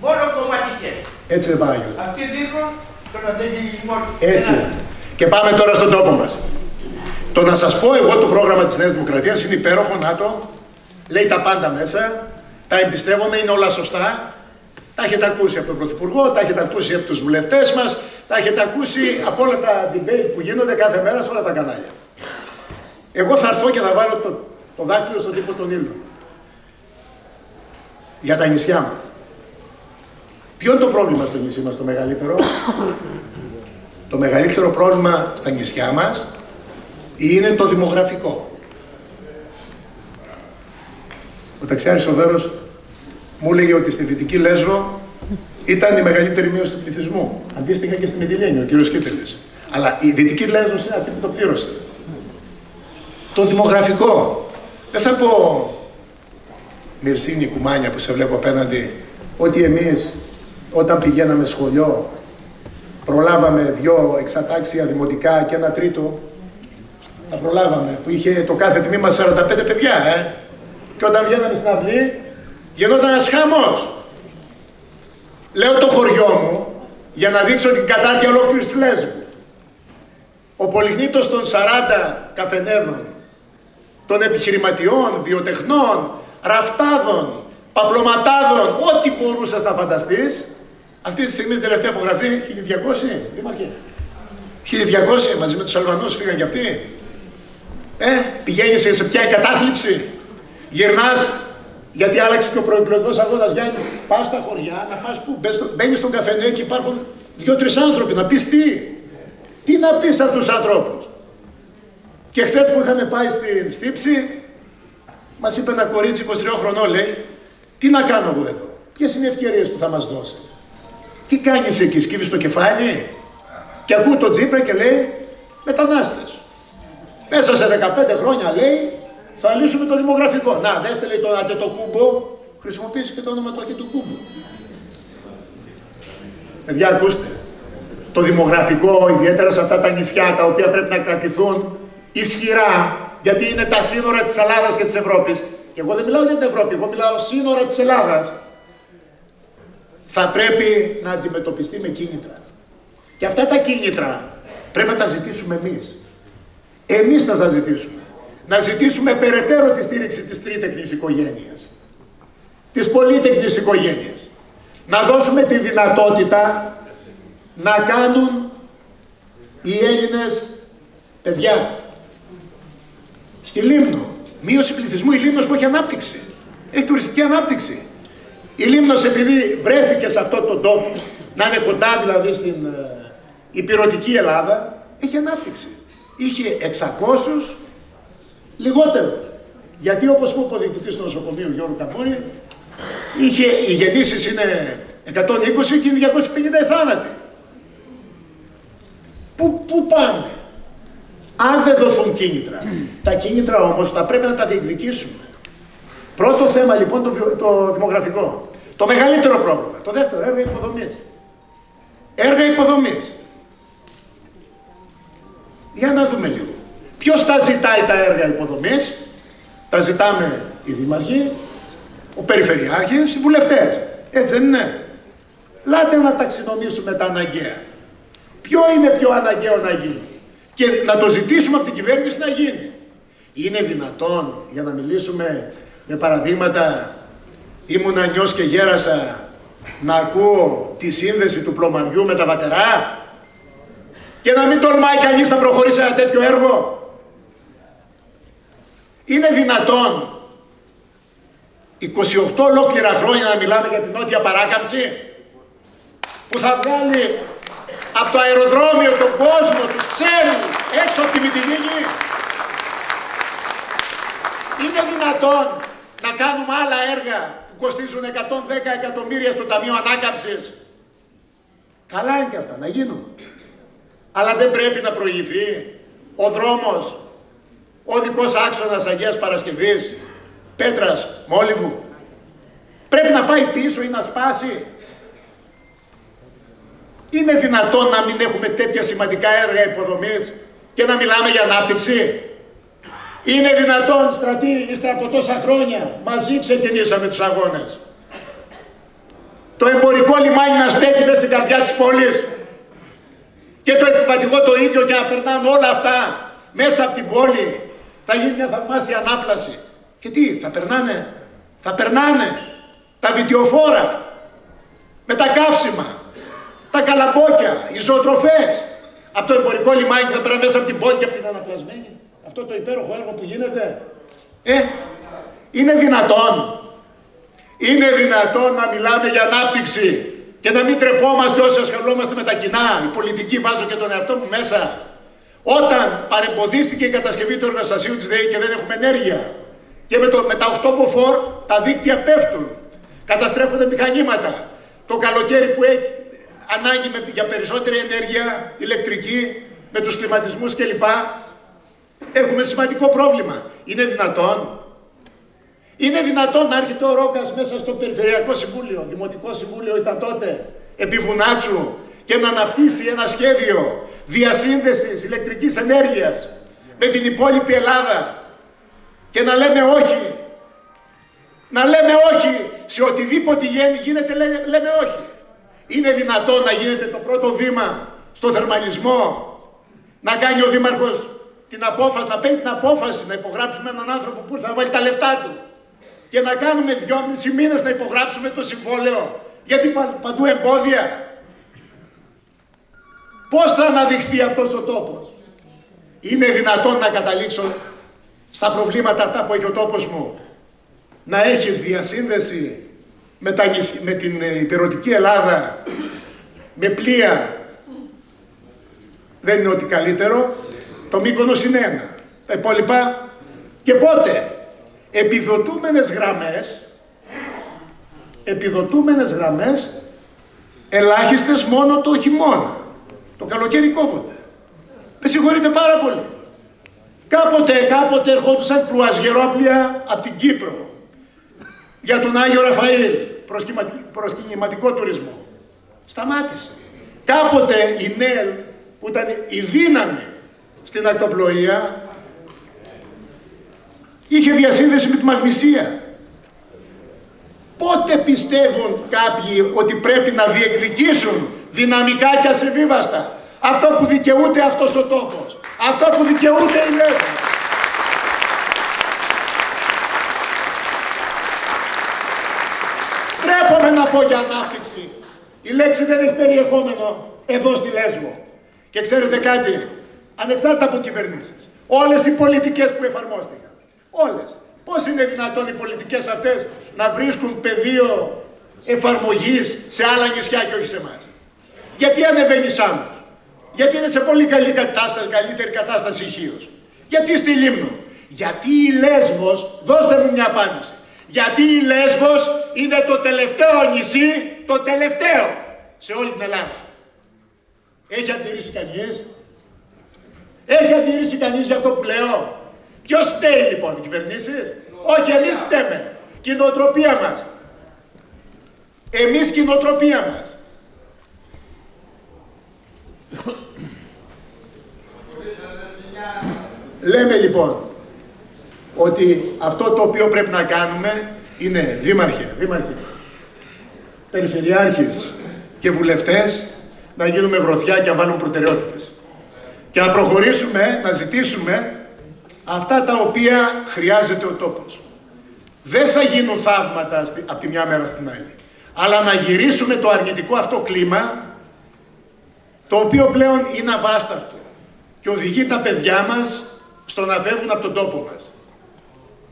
Μόνο κομματικές. Έτσι δεν πάει. Αυτοί δείχνουν τον αντεγγυλισμό Έτσι. Και πάμε τώρα στον τόπο μας. Το να σας πω εγώ το πρόγραμμα της Νέας Δημοκρατίας είναι υπέροχο, να το, λέει τα πάντα μέσα, τα εμπιστεύομαι, είναι όλα σωστά. Τα έχετε ακούσει από τον Πρωθυπουργό, τα έχετε ακούσει από τους βουλευτές μας, τα έχετε ακούσει από όλα τα debate που γίνονται κάθε μέρα σε όλα τα κανάλια. Εγώ θα έρθω και θα βάλω το, το δάχτυλο στον τύπο των ήλων. Για τα νησιά μας. Ποιο είναι το πρόβλημα στο νησί μας το μεγαλύτερο; το μεγαλύτερο πρόβλημα στα νησιά μας είναι το δημογραφικό. Ο Ταξιάρης Οδέρος μου έλεγε ότι στη Δυτική Λέσβο ήταν η μεγαλύτερη μείωση του πληθυσμού. Αντίστοιχα και στη Μητυλίνη, ο κύριος Κίτελης. Αλλά η Δυτική Λέσβος είναι αυτή που το πλήρωσε. Το δημογραφικό. Δεν θα πω Μυρσίνη Κουμάνια που σε βλέπω απέναντι ότι εμείς όταν πηγαίναμε σχολείο προλάβαμε δυο εξατάξια δημοτικά και ένα τρίτο τα προλάβαμε που είχε το κάθε τμήμα 45 παιδιά ε. Και όταν βγαίναμε στην αυλή γινόταν ένας χαμός λέω το χωριό μου για να δείξω την κατάτια ολόκληρης Λέσβου ο πολυχνήτος των 40 καφενέδων των επιχειρηματιών, βιοτεχνών, ραφτάδων, παπλωματάδων, ό,τι μπορούσες να φανταστείς, αυτή τη στιγμή στην τελευταία απογραφή 1200, δήμαρχε. 1200 μαζί με τους Αλβανούς φύγαν κι αυτοί. Ε, πηγαίνεις σε ποια κατάθλιψη. Γυρνάς, γιατί άλλαξε και ο προεκλογικός αγώνας Γιάννη. Πας στα χωριά, να πας πού, μπαίνεις στον καφενέ και υπάρχουν δύο-τρεις άνθρωποι. Να πεις τι; Τι να πεις σε αυτούς τους ανθρώπους; Και χθες που είχαμε πάει στην στήψη, μας είπε ένα κορίτσι 23 χρονών, λέει, τι να κάνω εγώ εδώ, ποιες είναι οι ευκαιρίες που θα μας δώσει; Τι κάνεις εκεί, σκύβεις το κεφάλι. Και ακούω τον Τζίπρα και λέει, μετανάστες. Μέσα σε 15 χρόνια λέει, θα λύσουμε το δημογραφικό. Να, δέστε λέει το Αντετοκούμπο, χρησιμοποιήσει και το όνομα του Αντετοκούμπο. Παιδιά, ακούστε. Το δημογραφικό, ιδιαίτερα σε αυτά τα νησιά τα οποία πρέπει να κρατηθούν ισχυρά, γιατί είναι τα σύνορα της Ελλάδας και της Ευρώπης, και εγώ δεν μιλάω για την Ευρώπη, εγώ μιλάω σύνορα της Ελλάδας, θα πρέπει να αντιμετωπιστεί με κίνητρα. Και αυτά τα κίνητρα πρέπει να τα ζητήσουμε εμείς. Εμείς θα τα ζητήσουμε. Να ζητήσουμε περαιτέρω τη στήριξη της τρίτεκνης οικογένειας. Της πολύτεκνης οικογένειας. Να δώσουμε τη δυνατότητα να κάνουν οι Έλληνες παιδιά στη Λίμνο. Μείωση πληθυσμού η Λίμνος που έχει ανάπτυξη. Έχει τουριστική ανάπτυξη. Η Λίμνος επειδή βρέθηκε σε αυτόν τον τόπο, να είναι κοντά δηλαδή στην ε, υπηρετική Ελλάδα, έχει ανάπτυξη. Είχε 600 λιγότερους. Γιατί όπως είπε ο διοικητής του νοσοκομείου Γιώργου Καμπούρη, είχε, οι γεννήσεις είναι 120 και είναι 250 θάνατοι. Πού, πού πάμε; Αν δεν δοθούν κίνητρα. Τα κίνητρα όμως θα πρέπει να τα διεκδικήσουμε. Πρώτο θέμα λοιπόν το, το δημογραφικό. Το μεγαλύτερο πρόβλημα. Το δεύτερο, έργα υποδομής. Έργα υποδομής. Για να δούμε λίγο. Ποιος τα ζητάει τα έργα υποδομής. Τα ζητάμε οι δήμαρχοι, ο περιφερειάρχης, οι βουλευτές. Έτσι δεν είναι. Λάτε να ταξινομήσουμε τα αναγκαία. Ποιο είναι πιο αναγκαίο να γίνει; Και να το ζητήσουμε από την κυβέρνηση να γίνει. Είναι δυνατόν, για να μιλήσουμε με παραδείγματα, ήμουν νιός και γέρασα, να ακούω τη σύνδεση του πλωμαριού με τα βατερά; Και να μην τολμάει κανείς να προχωρήσει ένα τέτοιο έργο; Είναι δυνατόν 28 ολόκληρα χρόνια να μιλάμε για την νότια παράκαμψη που θα βγάλει από το αεροδρόμιο τον κόσμο, τους ξέρει έξω από τη Μητυλίνη. Είναι δυνατόν να κάνουμε άλλα έργα που κοστίζουν 110 εκατομμύρια στο Ταμείο Ανάκαμψης. Καλά είναι και αυτά, να γίνουν. Αλλά δεν πρέπει να προηγηθεί ο δρόμος, ο δικός άξονας Αγίας Παρασκευής, Πέτρας, Μόλιβου. Πρέπει να πάει πίσω ή να σπάσει; Είναι δυνατόν να μην έχουμε τέτοια σημαντικά έργα υποδομής και να μιλάμε για ανάπτυξη; Είναι δυνατόν, στρατή, ύστερα από τόσα χρόνια, μαζί ξεκινήσαμε τους αγώνες; Το εμπορικό λιμάνι να στέκει μέσα στην καρδιά της πόλης; Και το επιβατικό το ίδιο και να περνάνε όλα αυτά μέσα από την πόλη; Θα γίνει μια θαυμάσια ανάπλαση. Και τι, θα περνάνε, θα περνάνε τα βιντεοφόρα με τα καύσιμα, τα καλαμπόκια, οι ζωοτροφές από το εμπορικό λιμάνι και θα περνάνε μέσα από την πόλη και από την αναπλασμένη. Αυτό το υπέροχο έργο που γίνεται. Ε, είναι δυνατόν. Είναι δυνατόν να μιλάμε για ανάπτυξη και να μην τρεπόμαστε όσοι ασχολούμαστε με τα κοινά. Η πολιτική βάζω και τον εαυτό μου μέσα. Όταν παρεμποδίστηκε η κατασκευή του εργαστασίου της ΔΕΗ και δεν έχουμε ενέργεια και με, το, με τα 8 μποφόρ τα δίκτυα πέφτουν, καταστρέφονται μηχανήματα. Το καλοκαίρι που έχει ανάγκη με, για περισσότερη ενέργεια ηλεκτρική, με τους κλιματισμούς κλπ. Έχουμε σημαντικό πρόβλημα. Είναι δυνατόν. Είναι δυνατόν να έρχεται ο Ρόκας μέσα στο Περιφερειακό Συμβούλιο, Δημοτικό Συμβούλιο ήταν τότε, επί Βουνάτσου, και να αναπτύσσει ένα σχέδιο διασύνδεσης ηλεκτρικής ενέργειας με την υπόλοιπη Ελλάδα και να λέμε όχι. Να λέμε όχι σε οτιδήποτε γίνεται, λέμε όχι. Είναι δυνατόν να γίνεται το πρώτο βήμα στο θερμαλισμό, να κάνει ο Δήμαρχος την απόφαση, να παίρνει την απόφαση να υπογράψουμε έναν άνθρωπο που θα βάλει τα λεφτά του και να κάνουμε δυόμισι μήνες να υπογράψουμε το συμβόλαιο γιατί παντού εμπόδια. Πώς θα αναδειχθεί αυτός ο τόπος; Είναι δυνατόν να καταλήξω στα προβλήματα αυτά που έχει ο τόπος μου; Να έχεις διασύνδεση με, τα, με την ε, υπηρετική Ελλάδα, με πλοία; Δεν είναι ότι καλύτερο. Το Μύκονος είναι ένα. Τα υπόλοιπα; Και πότε; Επιδοτούμενες γραμμές, επιδοτούμενες γραμμές, ελάχιστες μόνο το χειμώνα. Το καλοκαίρι κόβονται. Με συγχωρείτε πάρα πολύ. Κάποτε, κάποτε ερχόντουσαν κρουαζιερόπλια από την Κύπρο για τον Άγιο Ραφαήλ προς κινηματικό τουρισμό. Σταμάτησε. Κάποτε η ΝΕΛ που ήταν η δύναμη στην ακτοπλοεία είχε διασύνδεση με τη Μαγνησία. Πότε πιστεύουν κάποιοι ότι πρέπει να διεκδικήσουν δυναμικά και ασεβίβαστα αυτό που δικαιούται αυτός ο τόπος, αυτό που δικαιούται η Λέσβη. Τρέπομαι να πω για ανάπτυξη. Η λέξη δεν έχει περιεχόμενο εδώ στη Λέσβο. Και ξέρετε κάτι, ανεξάρτητα από κυβερνήσεις. Όλες οι πολιτικές που εφαρμόστηκαν, όλες. Πώς είναι δυνατόν οι πολιτικές αυτές να βρίσκουν πεδίο εφαρμογής σε άλλα νησιά και όχι σε εμάς; Γιατί ανεβαίνει Σάμος. Γιατί είναι σε πολύ καλή κατάσταση, καλύτερη κατάσταση ηχείως; Γιατί στη Λίμνο; Γιατί η Λέσβος, δώστε μου μια απάντηση. Γιατί η Λέσβος είναι το τελευταίο νησί, το τελευταίο σε όλη την Ελλάδα. Έχει αντιρρήσει κανείς; Έχει αντιρρήσει κανείς για αυτό που λέω; Ποιος στέει λοιπόν, οι κυβερνήσεις; Όχι, εμείς φταίμε. Κοινοτροπία μας. Εμείς κοινοτροπία μας. Λέμε λοιπόν ότι αυτό το οποίο πρέπει να κάνουμε είναι δήμαρχοι, δήμαρχοι, περιφερειάρχες και βουλευτές να γίνουμε γροθιά και να βάλουμε προτεραιότητες. Και να προχωρήσουμε, να ζητήσουμε αυτά τα οποία χρειάζεται ο τόπος. Δεν θα γίνουν θαύματα από τη μια μέρα στην άλλη. Αλλά να γυρίσουμε το αρνητικό αυτό κλίμα, το οποίο πλέον είναι αβάσταχτο και οδηγεί τα παιδιά μας στο να φεύγουν από τον τόπο μας.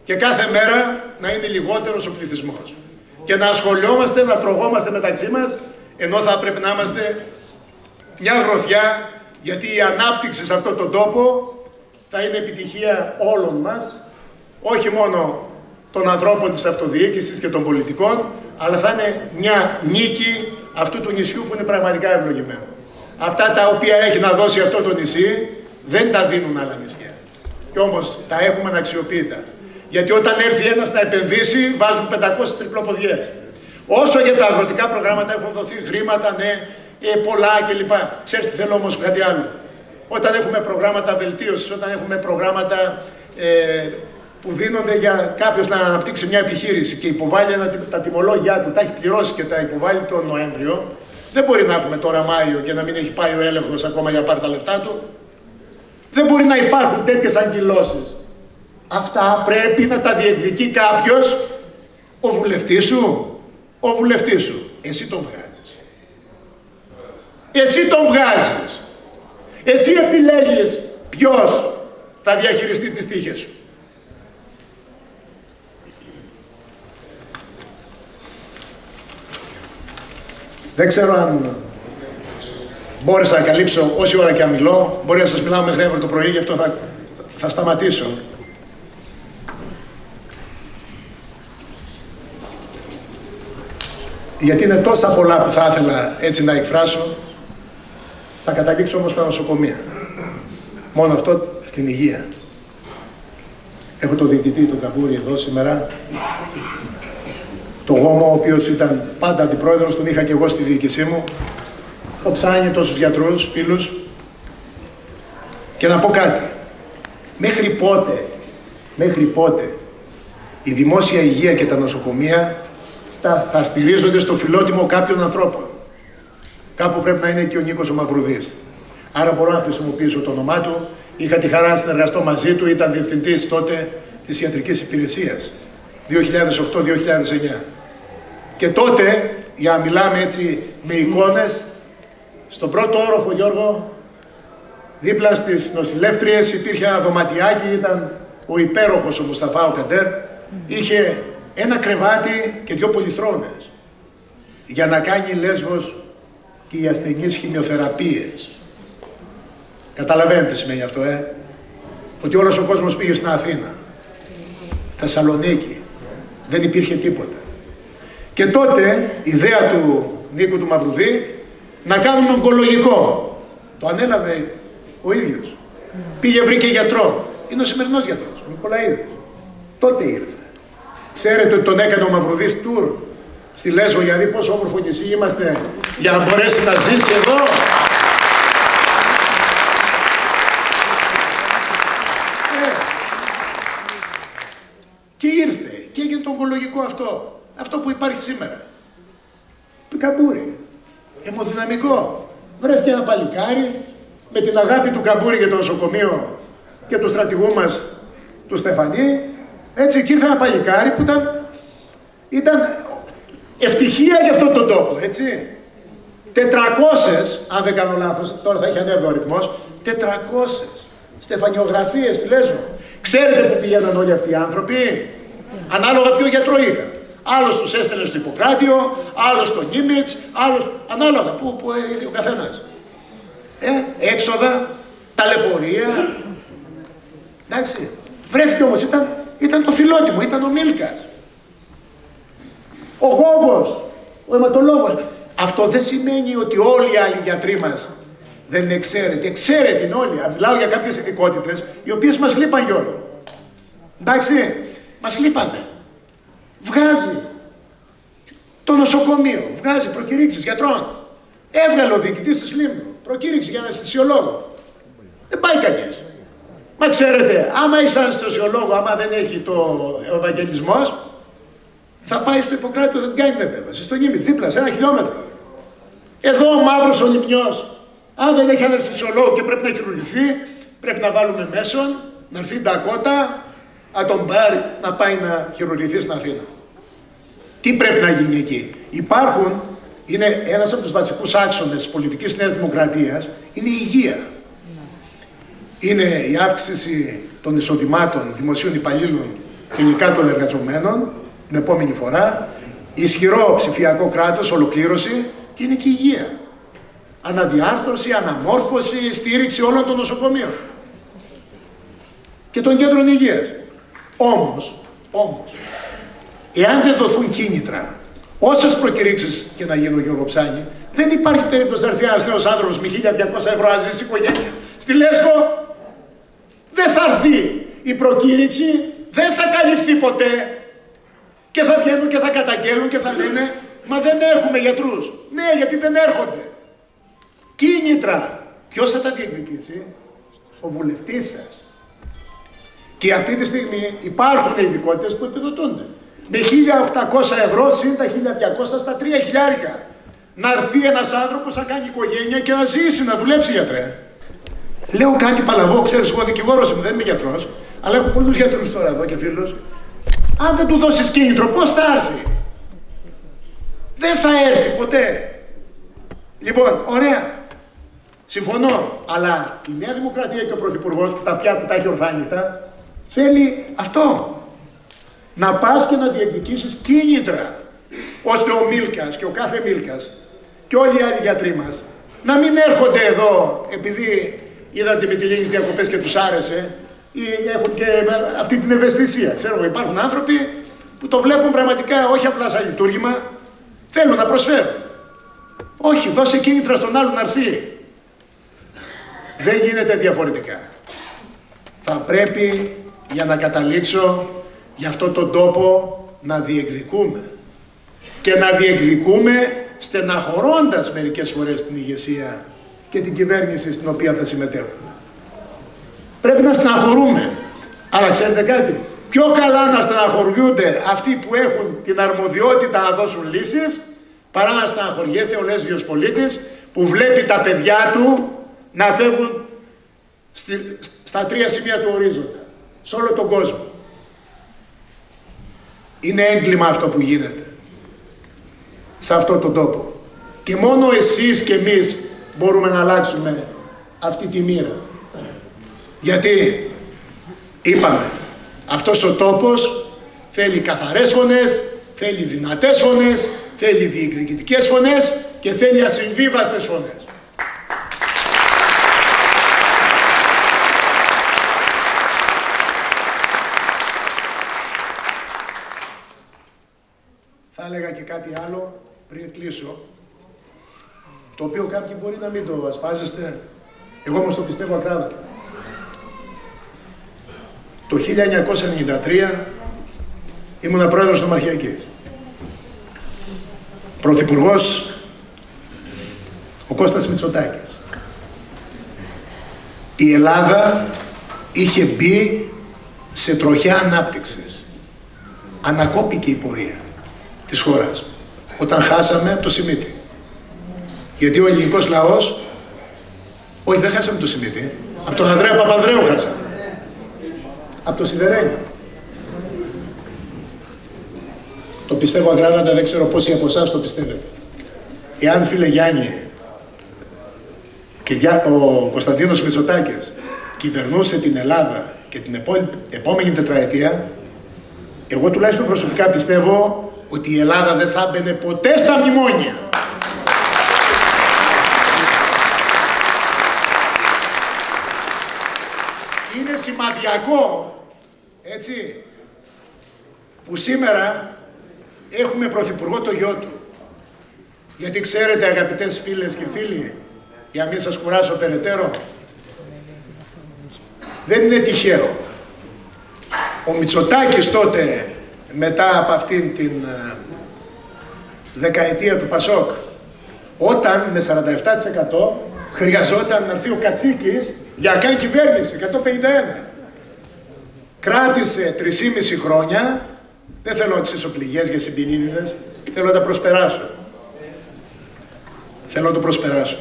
Και κάθε μέρα να είναι λιγότερος ο πληθυσμός. Και να ασχολιόμαστε, να τρογόμαστε μεταξύ μας, ενώ θα πρέπει να είμαστε μια γροθιά, γιατί η ανάπτυξη σε αυτόν τον τόπο θα είναι επιτυχία όλων μας, όχι μόνο των ανθρώπων της αυτοδιοίκησης και των πολιτικών, αλλά θα είναι μια νίκη αυτού του νησιού που είναι πραγματικά ευλογημένο. Αυτά τα οποία έχει να δώσει αυτό το νησί δεν τα δίνουν άλλα νησιά. Κι όμως τα έχουμε αναξιοποιητά. Γιατί όταν έρθει ένας να επενδύσει βάζουν 500 τριπλοποδιές. Όσο για τα αγροτικά προγράμματα έχουν δοθεί χρήματα, ναι, ε, πολλά κλπ. Ξέρεις τι θέλω όμως κάτι άλλο. Όταν έχουμε προγράμματα βελτίωσης, όταν έχουμε προγράμματα ε, που δίνονται για κάποιος να αναπτύξει μια επιχείρηση και υποβάλλει ένα, τα τιμολόγια του, τα έχει πληρώσει και τα υποβάλλει τον Νοέμβριο, δεν μπορεί να έχουμε τώρα Μάιο και να μην έχει πάει ο έλεγχος ακόμα για να πάρει τα λεφτά του. Δεν μπορεί να υπάρχουν τέτοιες αγκυλώσει. Αυτά πρέπει να τα διεκδικεί κάποιος, ο βουλευτής σου. Ο βουλευτής σου. Εσύ τον βγάζεις. Εσύ τον βγάζεις. Εσύ επιλέγεις ποιος θα διαχειριστεί τις τύχες σου. Δεν ξέρω αν μπόρεσα να καλύψω όση ώρα και αν μιλώ. Μπορεί να σας μιλάω μέχρι αύριο το πρωί, γι' αυτό θα, θα σταματήσω. Γιατί είναι τόσα πολλά που θα ήθελα έτσι να εκφράσω. Θα καταλήξω όμως στα νοσοκομεία. Μόνο αυτό στην υγεία. Έχω το διοικητή, τον Καμπούρη εδώ σήμερα. Το γόμο, ο οποίος ήταν πάντα αντιπρόεδρος, τον είχα και εγώ στη διοίκησή μου. Ο Ψάνι, τόσους γιατρούς, φίλους. Και να πω κάτι. Μέχρι πότε, μέχρι πότε η δημόσια υγεία και τα νοσοκομεία θα, θα στηρίζονται στο φιλότιμο κάποιων ανθρώπων; Κάπου πρέπει να είναι και ο Νίκος ο Μαυρουδής. Άρα μπορώ να χρησιμοποιήσω το όνομά του. Είχα τη χαρά να συνεργαστώ μαζί του, ήταν διευθυντής τότε της ιατρικής υπηρεσίας. 2008-2009. Και τότε, για να μιλάμε έτσι με εικόνες, στον πρώτο όροφο Γιώργο, δίπλα στις νοσηλεύτριες υπήρχε ένα δωματιάκι, ήταν ο υπέροχος ο Μουσταφά ο Καντέρ, είχε ένα κρεβάτι και δύο πολυθρόνες για να κάνει Λέσβος και οι ασθενείς χημειοθεραπείες. Καταλαβαίνετε τι σημαίνει αυτό, ε; Ότι όλος ο κόσμος πήγε στην Αθήνα. Θεσσαλονίκη. Δεν υπήρχε τίποτα. Και τότε η ιδέα του Νίκου του Μαυρουδή να κάνουμε ογκολογικό. Το ανέλαβε ο ίδιος. Πήγε βρήκε γιατρό. Είναι ο σημερινός γιατρός, ο Νικολαίδης. Τότε ήρθε. Ξέρετε ότι τον έκανε ο Μαυρουδής τουρ στη Λέσβο για να δει πόσο όμορφο νησί είμαστε για να μπορέσει να ζήσει εδώ. Ε. Και ήρθε και έγινε το ογκολογικό αυτό. Αυτό που υπάρχει σήμερα. Καμπούρι. Αιμοδυναμικό. Βρέθηκε ένα παλικάρι με την αγάπη του Καμπούρι για το νοσοκομείο και του στρατηγού μας του Στεφανή. Έτσι και ήρθε ένα παλικάρι που ήταν, ήταν ευτυχία για αυτόν τον τόπο, έτσι. 400, αν δεν κάνω λάθος, τώρα θα έχει ανέβει ο αριθμός, 400 στεφανιογραφίες στη Λέσβο. Ξέρετε που πηγαίναν όλοι αυτοί οι άνθρωποι, ανάλογα ποιο γιατρό είχαν. Άλλος τους έστελνε στο Ιπποκράτιο, άλλος στο Νίμιτ, άλλος ανάλογα που, που ο καθένας. Ε, έξοδα, ταλαιπωρία. Εντάξει. Βρέθηκε όμως, ήταν, ήταν το φιλότιμο, ήταν ο Μίλκας. Ο Γόβος, ο αιματολόγος. Αυτό δεν σημαίνει ότι όλοι οι άλλοι γιατροί μας δεν είναι εξαίρετοι. Εξαίρετοι είναι όλοι. Μιλάω για κάποιες ειδικότητες οι οποίες μας λείπαν Γιώργο. Εντάξει, μας λείπανε. Βγάζει το νοσοκομείο, βγάζει προκηρύξεις γιατρών. Έβγαλε ο διοικητής της Λίμνου προκήρυξη για αναισθησιολόγο. Δεν πάει κανείς. Μα ξέρετε, άμα είσαι αναισθησιολόγο, άμα δεν έχει το Ευαγγελισμός, θα πάει στο Ιπποκράτιο, δεν κάνει την επέμβαση. Στο Νίμι, δίπλα, σε ένα χιλιόμετρο. Εδώ ο μαύρος ο αν δεν έχει αναισθησιολόγο και πρέπει να χειρουργηθεί, πρέπει να βάλουμε μέσον να έρθει η Ντακότα, να τον πάρει, να πάει να χειρουργηθεί στην Αθήνα. Τι πρέπει να γίνει εκεί; Υπάρχουν, είναι ένας από τους βασικούς άξονες της πολιτικής νέας δημοκρατίας, είναι η υγεία. Είναι η αύξηση των εισοδημάτων δημοσίων υπαλλήλων γενικά των εργαζομένων, την επόμενη φορά, ισχυρό ψηφιακό κράτος, ολοκλήρωση και είναι και η υγεία. Αναδιάρθρωση, αναμόρφωση, στήριξη όλων των νοσοκομείων και των κέντρων υγείας. Όμως, όμως, εάν δεν δοθούν κίνητρα, όσες προκηρύξεις και να γίνουν Γιώργο Ψάνη, δεν υπάρχει περίπτωση να έρθει ένας νέος άνθρωπος με 1200 ευρώ να ζήσει οικογένεια. Στη Λέσβο δεν θα έρθει η προκήρυξη, δεν θα καλυφθεί ποτέ. Και θα βγαίνουν και θα καταγγέλνουν και θα λένε Μα δεν έχουμε γιατρούς. Ναι, γιατί δεν έρχονται. Κίνητρα. Ποιος θα τα διεκδικήσει; Ο βουλευτής σας. Και αυτή τη στιγμή υπάρχουν ειδικότητες που επιδοτούνται. Με 1.800 ευρώ συν τα 1.200 στα 3 χιλιάρικα. Να έρθει ένας άνθρωπος να κάνει οικογένεια και να ζήσει, να δουλέψει γιατρέ. Λέω κάτι παλαβό, ξέρεις, εγώ δικηγόρος είμαι, δεν είμαι γιατρός, αλλά έχω πολλούς γιατρούς τώρα εδώ και φίλους. Αν δεν του δώσεις κίνητρο, πώς θα έρθει; Δεν θα έρθει ποτέ. Λοιπόν, ωραία. Συμφωνώ. Αλλά η Νέα Δημοκρατία και ο Πρωθυπουργός που τα αυτιά του τα έχει ορθάνυχτα θέλει αυτό. Να πας και να διεκδικήσεις κίνητρα ώστε ο Μίλκας και ο κάθε Μίλκας και όλοι οι άλλοι γιατροί μας να μην έρχονται εδώ επειδή είδατε με τη λίγες διακοπές και τους άρεσε ή έχουν και αυτή την ευαισθησία. Ξέρω, υπάρχουν άνθρωποι που το βλέπουν πραγματικά όχι απλά σαν λειτουργήμα, θέλουν να προσφέρουν. Όχι, δώσε κίνητρα στον άλλο να έρθει. Δεν γίνεται διαφορετικά. Θα πρέπει για να καταλήξω για αυτόν τον τόπο να διεκδικούμε. Και να διεκδικούμε στεναχωρώντας μερικές φορές την ηγεσία και την κυβέρνηση στην οποία θα συμμετέχουμε. Πρέπει να στεναχωρούμε. Αλλά ξέρετε κάτι, πιο καλά να στεναχωριούνται αυτοί που έχουν την αρμοδιότητα να δώσουν λύσεις, παρά να στεναχωριέται ο λέσβιος πολίτης που βλέπει τα παιδιά του να φεύγουν στα τρία σημεία του ορίζοντα, σε όλο τον κόσμο. Είναι έγκλημα αυτό που γίνεται σε αυτόν τον τόπο. Και μόνο εσείς και εμείς μπορούμε να αλλάξουμε αυτή τη μοίρα. Γιατί είπαμε, αυτός ο τόπος θέλει καθαρές φωνές, θέλει δυνατές φωνές, θέλει διεκδικητικές φωνές και θέλει ασυμβίβαστες φωνές. Θα έλεγα και κάτι άλλο πριν κλείσω, το οποίο κάποιοι μπορεί να μην το ασπάζεστε, εγώ όμως το πιστεύω ακράδαντα. Το 1993 ήμουν πρόεδρος του Μαρχιακής. Πρωθυπουργός ο Κώστας Μητσοτάκης. Η Ελλάδα είχε μπει σε τροχιά ανάπτυξης. Ανακόπηκε η πορεία της χώρας. Όταν χάσαμε το Σιμίτι. Γιατί ο ελληνικός λαός, όχι δεν χάσαμε το Σιμίτι, από τον Ανδρέα Παπανδρέου χάσαμε. Από το Σιδερένιο. Το πιστεύω ακράδαντα, δεν ξέρω πόσοι από εσάς το πιστεύετε. Εάν φίλε Γιάννη και ο Κωνσταντίνος Μητσοτάκης κυβερνούσε την Ελλάδα και την επόμενη τετραετία, εγώ τουλάχιστον προσωπικά πιστεύω ότι η Ελλάδα δεν θα μπαινε ποτέ στα μνημόνια. Είναι σημαδιακό, έτσι, που σήμερα έχουμε πρωθυπουργό το γιο του. Γιατί ξέρετε αγαπητές φίλες και φίλοι, για να μην σας κουράσω περαιτέρω, δεν είναι τυχαίο. Ο Μητσοτάκης τότε, μετά από αυτήν την ε, δεκαετία του Πασόκ, όταν με 47% χρειαζόταν να έρθει ο Κατσίκης για να κάνει κυβέρνηση, 151. Κράτησε 3,5 χρόνια δεν θέλω να ξύσω πληγές για συμπινίδιδες, θέλω να τα προσπεράσω. Θέλω να το προσπεράσω.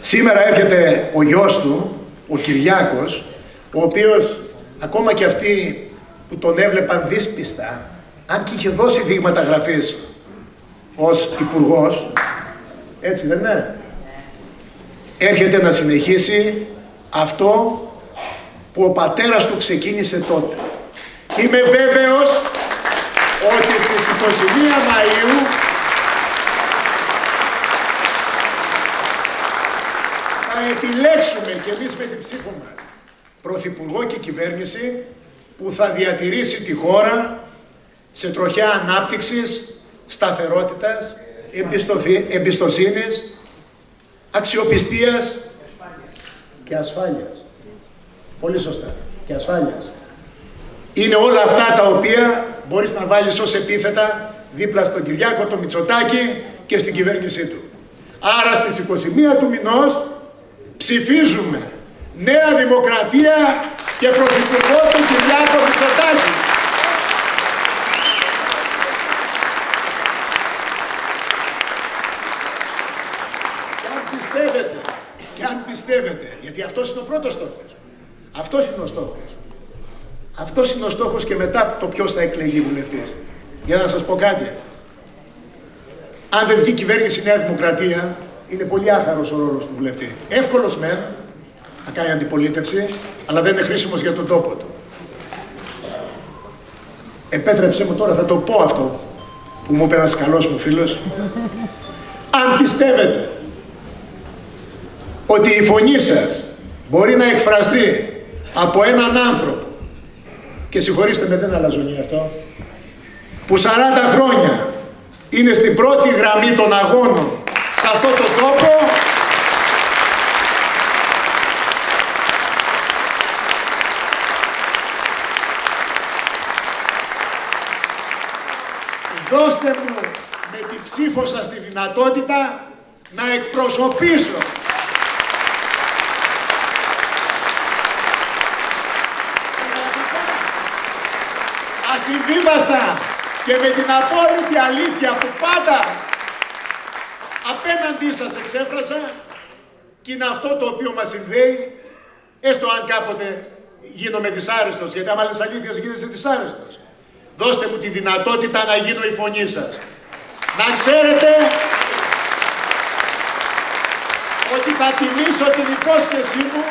Σήμερα έρχεται ο γιος του ο Κυριάκος, ο οποίος ακόμα και αυτοί που τον έβλεπαν δύσπιστα, αν και είχε δώσει δείγματα γραφής ως υπουργός, έτσι δεν είναι, έρχεται να συνεχίσει αυτό που ο πατέρας του ξεκίνησε τότε. Και είμαι βέβαιος ότι στις 21 Μαΐου θα επιλέξουμε και εμείς με την ψήφο μας Πρωθυπουργό και κυβέρνηση που θα διατηρήσει τη χώρα σε τροχιά ανάπτυξης, σταθερότητας, εμπιστοσύνης, αξιοπιστίας και ασφάλειας. Πολύ σωστά. Και ασφάλειας. Είναι όλα αυτά τα οποία μπορείς να βάλεις ως επίθετα δίπλα στον Κυριάκο, τον Μητσοτάκη και στην κυβέρνησή του. Άρα στις 21 του μηνός ψηφίζουμε Νέα Δημοκρατία και Πρωθυπουργό του Κυριάκο Μητσοτάκη. Και αν πιστεύετε, και αν πιστεύετε, γιατί αυτός είναι ο πρώτος στόχος. Αυτός είναι ο στόχος. Αυτός είναι ο στόχος και μετά το ποιος θα εκλεγεί βουλευτής. Για να σας πω κάτι. Αν δεν βγει κυβέρνηση Νέα Δημοκρατία, είναι πολύ άχαρος ο ρόλος του βουλευτή. Εύκολος μεν, να κάνει αντιπολίτευση, αλλά δεν είναι χρήσιμος για τον τόπο του. Επέτρεψέ μου τώρα, θα το πω αυτό που μου είπε ένας καλός μου φίλος. Αν πιστεύετε ότι η φωνή σας μπορεί να εκφραστεί από έναν άνθρωπο και συγχωρήστε με δεν αλλαζονεί αυτό που 40 χρόνια είναι στην πρώτη γραμμή των αγώνων σε αυτό το τόπο δώστε μου με την ψήφο σας τη δυνατότητα να εκπροσωπήσω ασυμβίβαστα και με την απόλυτη αλήθεια που πάντα απέναντί σας εξέφρασα και είναι αυτό το οποίο μας συνδέει έστω αν κάποτε γίνομαι δυσάρεστος γιατί άμα λες αλήθειας γίνεσαι δυσάρεστος Δώστε μου τη δυνατότητα να γίνω η φωνή σας. Να ξέρετε ότι θα τιμήσω την υπόσχεσή μου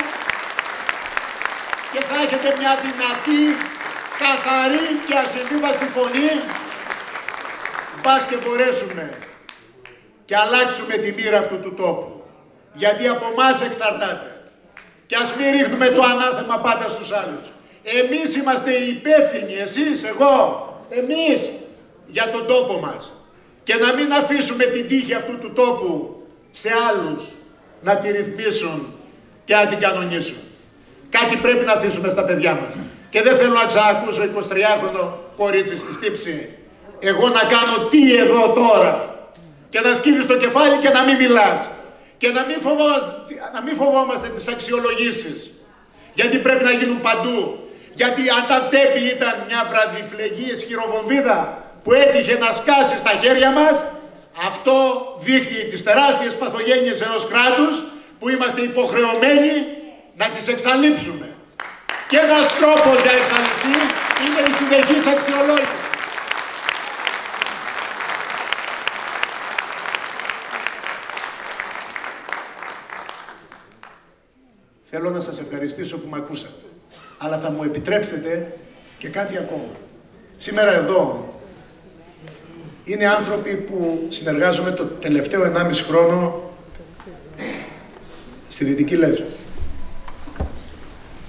και θα έχετε μια δυνατή, καθαρή και ασυμβίβαστη φωνή πας και μπορέσουμε και αλλάξουμε τη μοίρα αυτού του τόπου. Γιατί από εμάς εξαρτάται. Και ας μην ρίχνουμε το ανάθεμα πάντα στους άλλους. Εμείς είμαστε οι υπεύθυνοι, εσείς, εγώ, εμείς, για τον τόπο μας. Και να μην αφήσουμε την τύχη αυτού του τόπου σε άλλους να τη ρυθμίσουν και να την κανονίσουν. Κάτι πρέπει να αφήσουμε στα παιδιά μας. Και δεν θέλω να ξανακούσω 23χρονο κορίτσι στη στύψη εγώ να κάνω τι εδώ τώρα και να σκύβεις το κεφάλι και να μην μιλάς και να μην φοβόμαστε, να μην φοβόμαστε τις αξιολογήσεις γιατί πρέπει να γίνουν παντού γιατί αν τα τέπη ήταν μια βραδιφλεγή χειροβομβίδα που έτυχε να σκάσει στα χέρια μας, αυτό δείχνει τις τεράστιες παθογένειες ενός κράτους που είμαστε υποχρεωμένοι να τις εξαλείψουμε. Και ένας τρόπος για εξαλειφθεί είναι η συνεχής αξιολόγηση. Θέλω να σας ευχαριστήσω που με ακούσατε αλλά θα μου επιτρέψετε και κάτι ακόμα. Σήμερα εδώ είναι άνθρωποι που συνεργάζομαι το τελευταίο 1,5 χρόνο στη Δυτική Λέζο.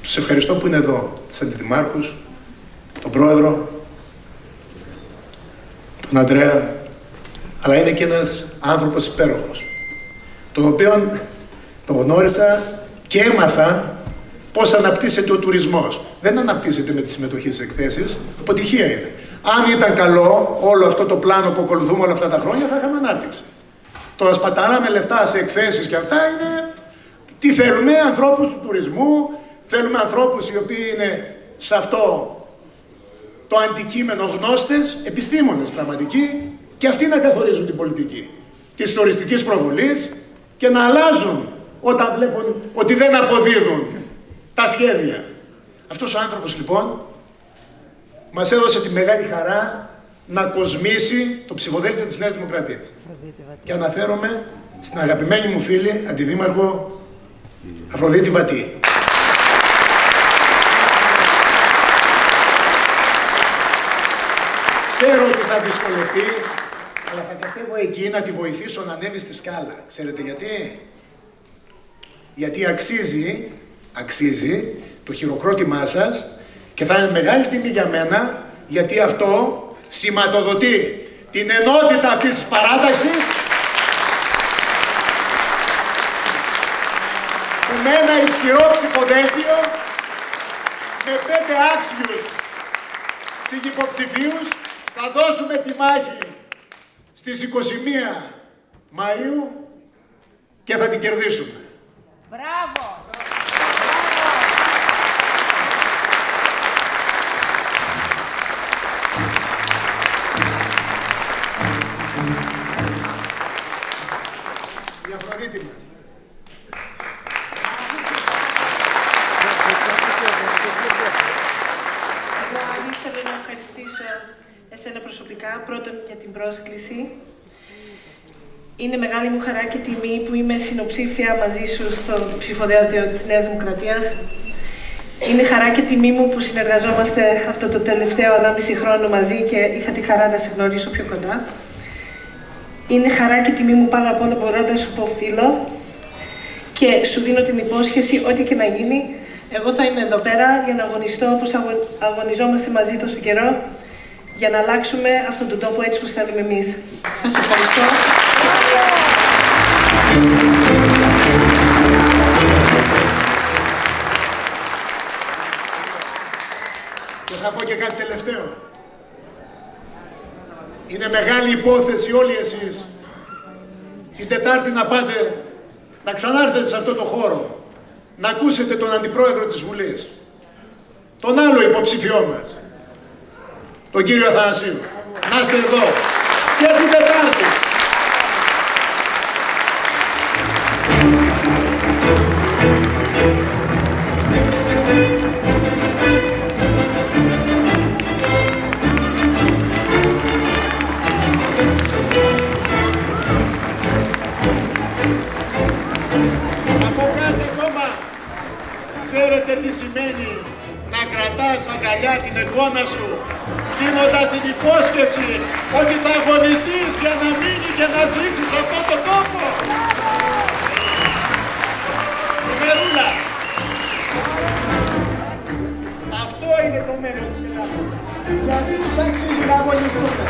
Τους ευχαριστώ που είναι εδώ, τους αντιδημάρχους, τον πρόεδρο, τον Αντρέα, αλλά είναι και ένας άνθρωπος υπέροχος, τον οποίο τον γνώρισα και έμαθα Πώς αναπτύσσεται ο τουρισμός. Δεν αναπτύσσεται με τη συμμετοχή στις εκθέσεις. Αποτυχία είναι. Αν ήταν καλό όλο αυτό το πλάνο που ακολουθούμε όλα αυτά τα χρόνια, θα είχαμε ανάπτυξη. Το να σπαταλάμε λεφτά σε εκθέσεις και αυτά είναι. Τι θέλουμε, ανθρώπους του τουρισμού, θέλουμε ανθρώπους οι οποίοι είναι σε αυτό το αντικείμενο γνώστες, επιστήμονες πραγματικοί, και αυτοί να καθορίζουν την πολιτική της τουριστικής προβολής και να αλλάζουν όταν βλέπουν ότι δεν αποδίδουν τα σχέδια. Αυτός ο άνθρωπος λοιπόν μας έδωσε τη μεγάλη χαρά να κοσμήσει το ψηφοδέλτιο της Νέας Δημοκρατίας. Και αναφέρομαι στην αγαπημένη μου φίλη, αντιδήμαρχο Αφροδίτη Βατή. Ξέρω ότι θα δυσκολευτεί, αλλά θα κατέβω εκεί να τη βοηθήσω να ανέβει στη σκάλα. Ξέρετε γιατί; Γιατί αξίζει, αξίζει το χειροκρότημά σας και θα είναι μεγάλη τιμή για μένα, γιατί αυτό σηματοδοτεί την ενότητα αυτής της παράταξης που με ένα ισχυρό ψηφοδέλτιο με πέντε άξιους συγκυποψηφίους θα δώσουμε τη μάχη στις 21 Μαΐου και θα την κερδίσουμε. Μπράβο! Είναι μεγάλη μου χαρά και τιμή που είμαι συνοψήφια μαζί σου στο ψηφοδέλτιο της Νέας Δημοκρατίας. Είναι χαρά και τιμή μου που συνεργαζόμαστε αυτό το τελευταίο 1,5 χρόνο μαζί και είχα τη χαρά να σε γνωρίσω πιο κοντά. Είναι χαρά και τιμή μου πάνω απ' όλα μπορώ να σου πω φίλο και σου δίνω την υπόσχεση ό,τι και να γίνει. Εγώ θα είμαι εδώ πέρα για να αγωνιστώ όπως αγω- αγωνιζόμαστε μαζί τόσο καιρό για να αλλάξουμε αυτόν τον τόπο έτσι που θέλουμε εμείς. Σας ευχαριστώ. Και θα πω και κάτι τελευταίο. Είναι μεγάλη υπόθεση όλοι εσείς την Τετάρτη να πάτε να ξανάρθετε σε αυτό το χώρο να ακούσετε τον Αντιπρόεδρο της Βουλής τον άλλο υποψηφιό μας τον κύριο Αθανασίου. Να είστε εδώ. Και την Τετάρτη Ξέρετε τι σημαίνει να κρατάς αγκαλιά την εγγόνα σου δίνοντας την υπόσχεση ότι θα αγωνιστείς για να μείνει και να ζήσεις σε αυτόν τον τόπο. Η Μερούλα. Αυτό είναι το μέλλον της Ελλάδας. Για αυτούς αξίζει να αγωνιστούμε.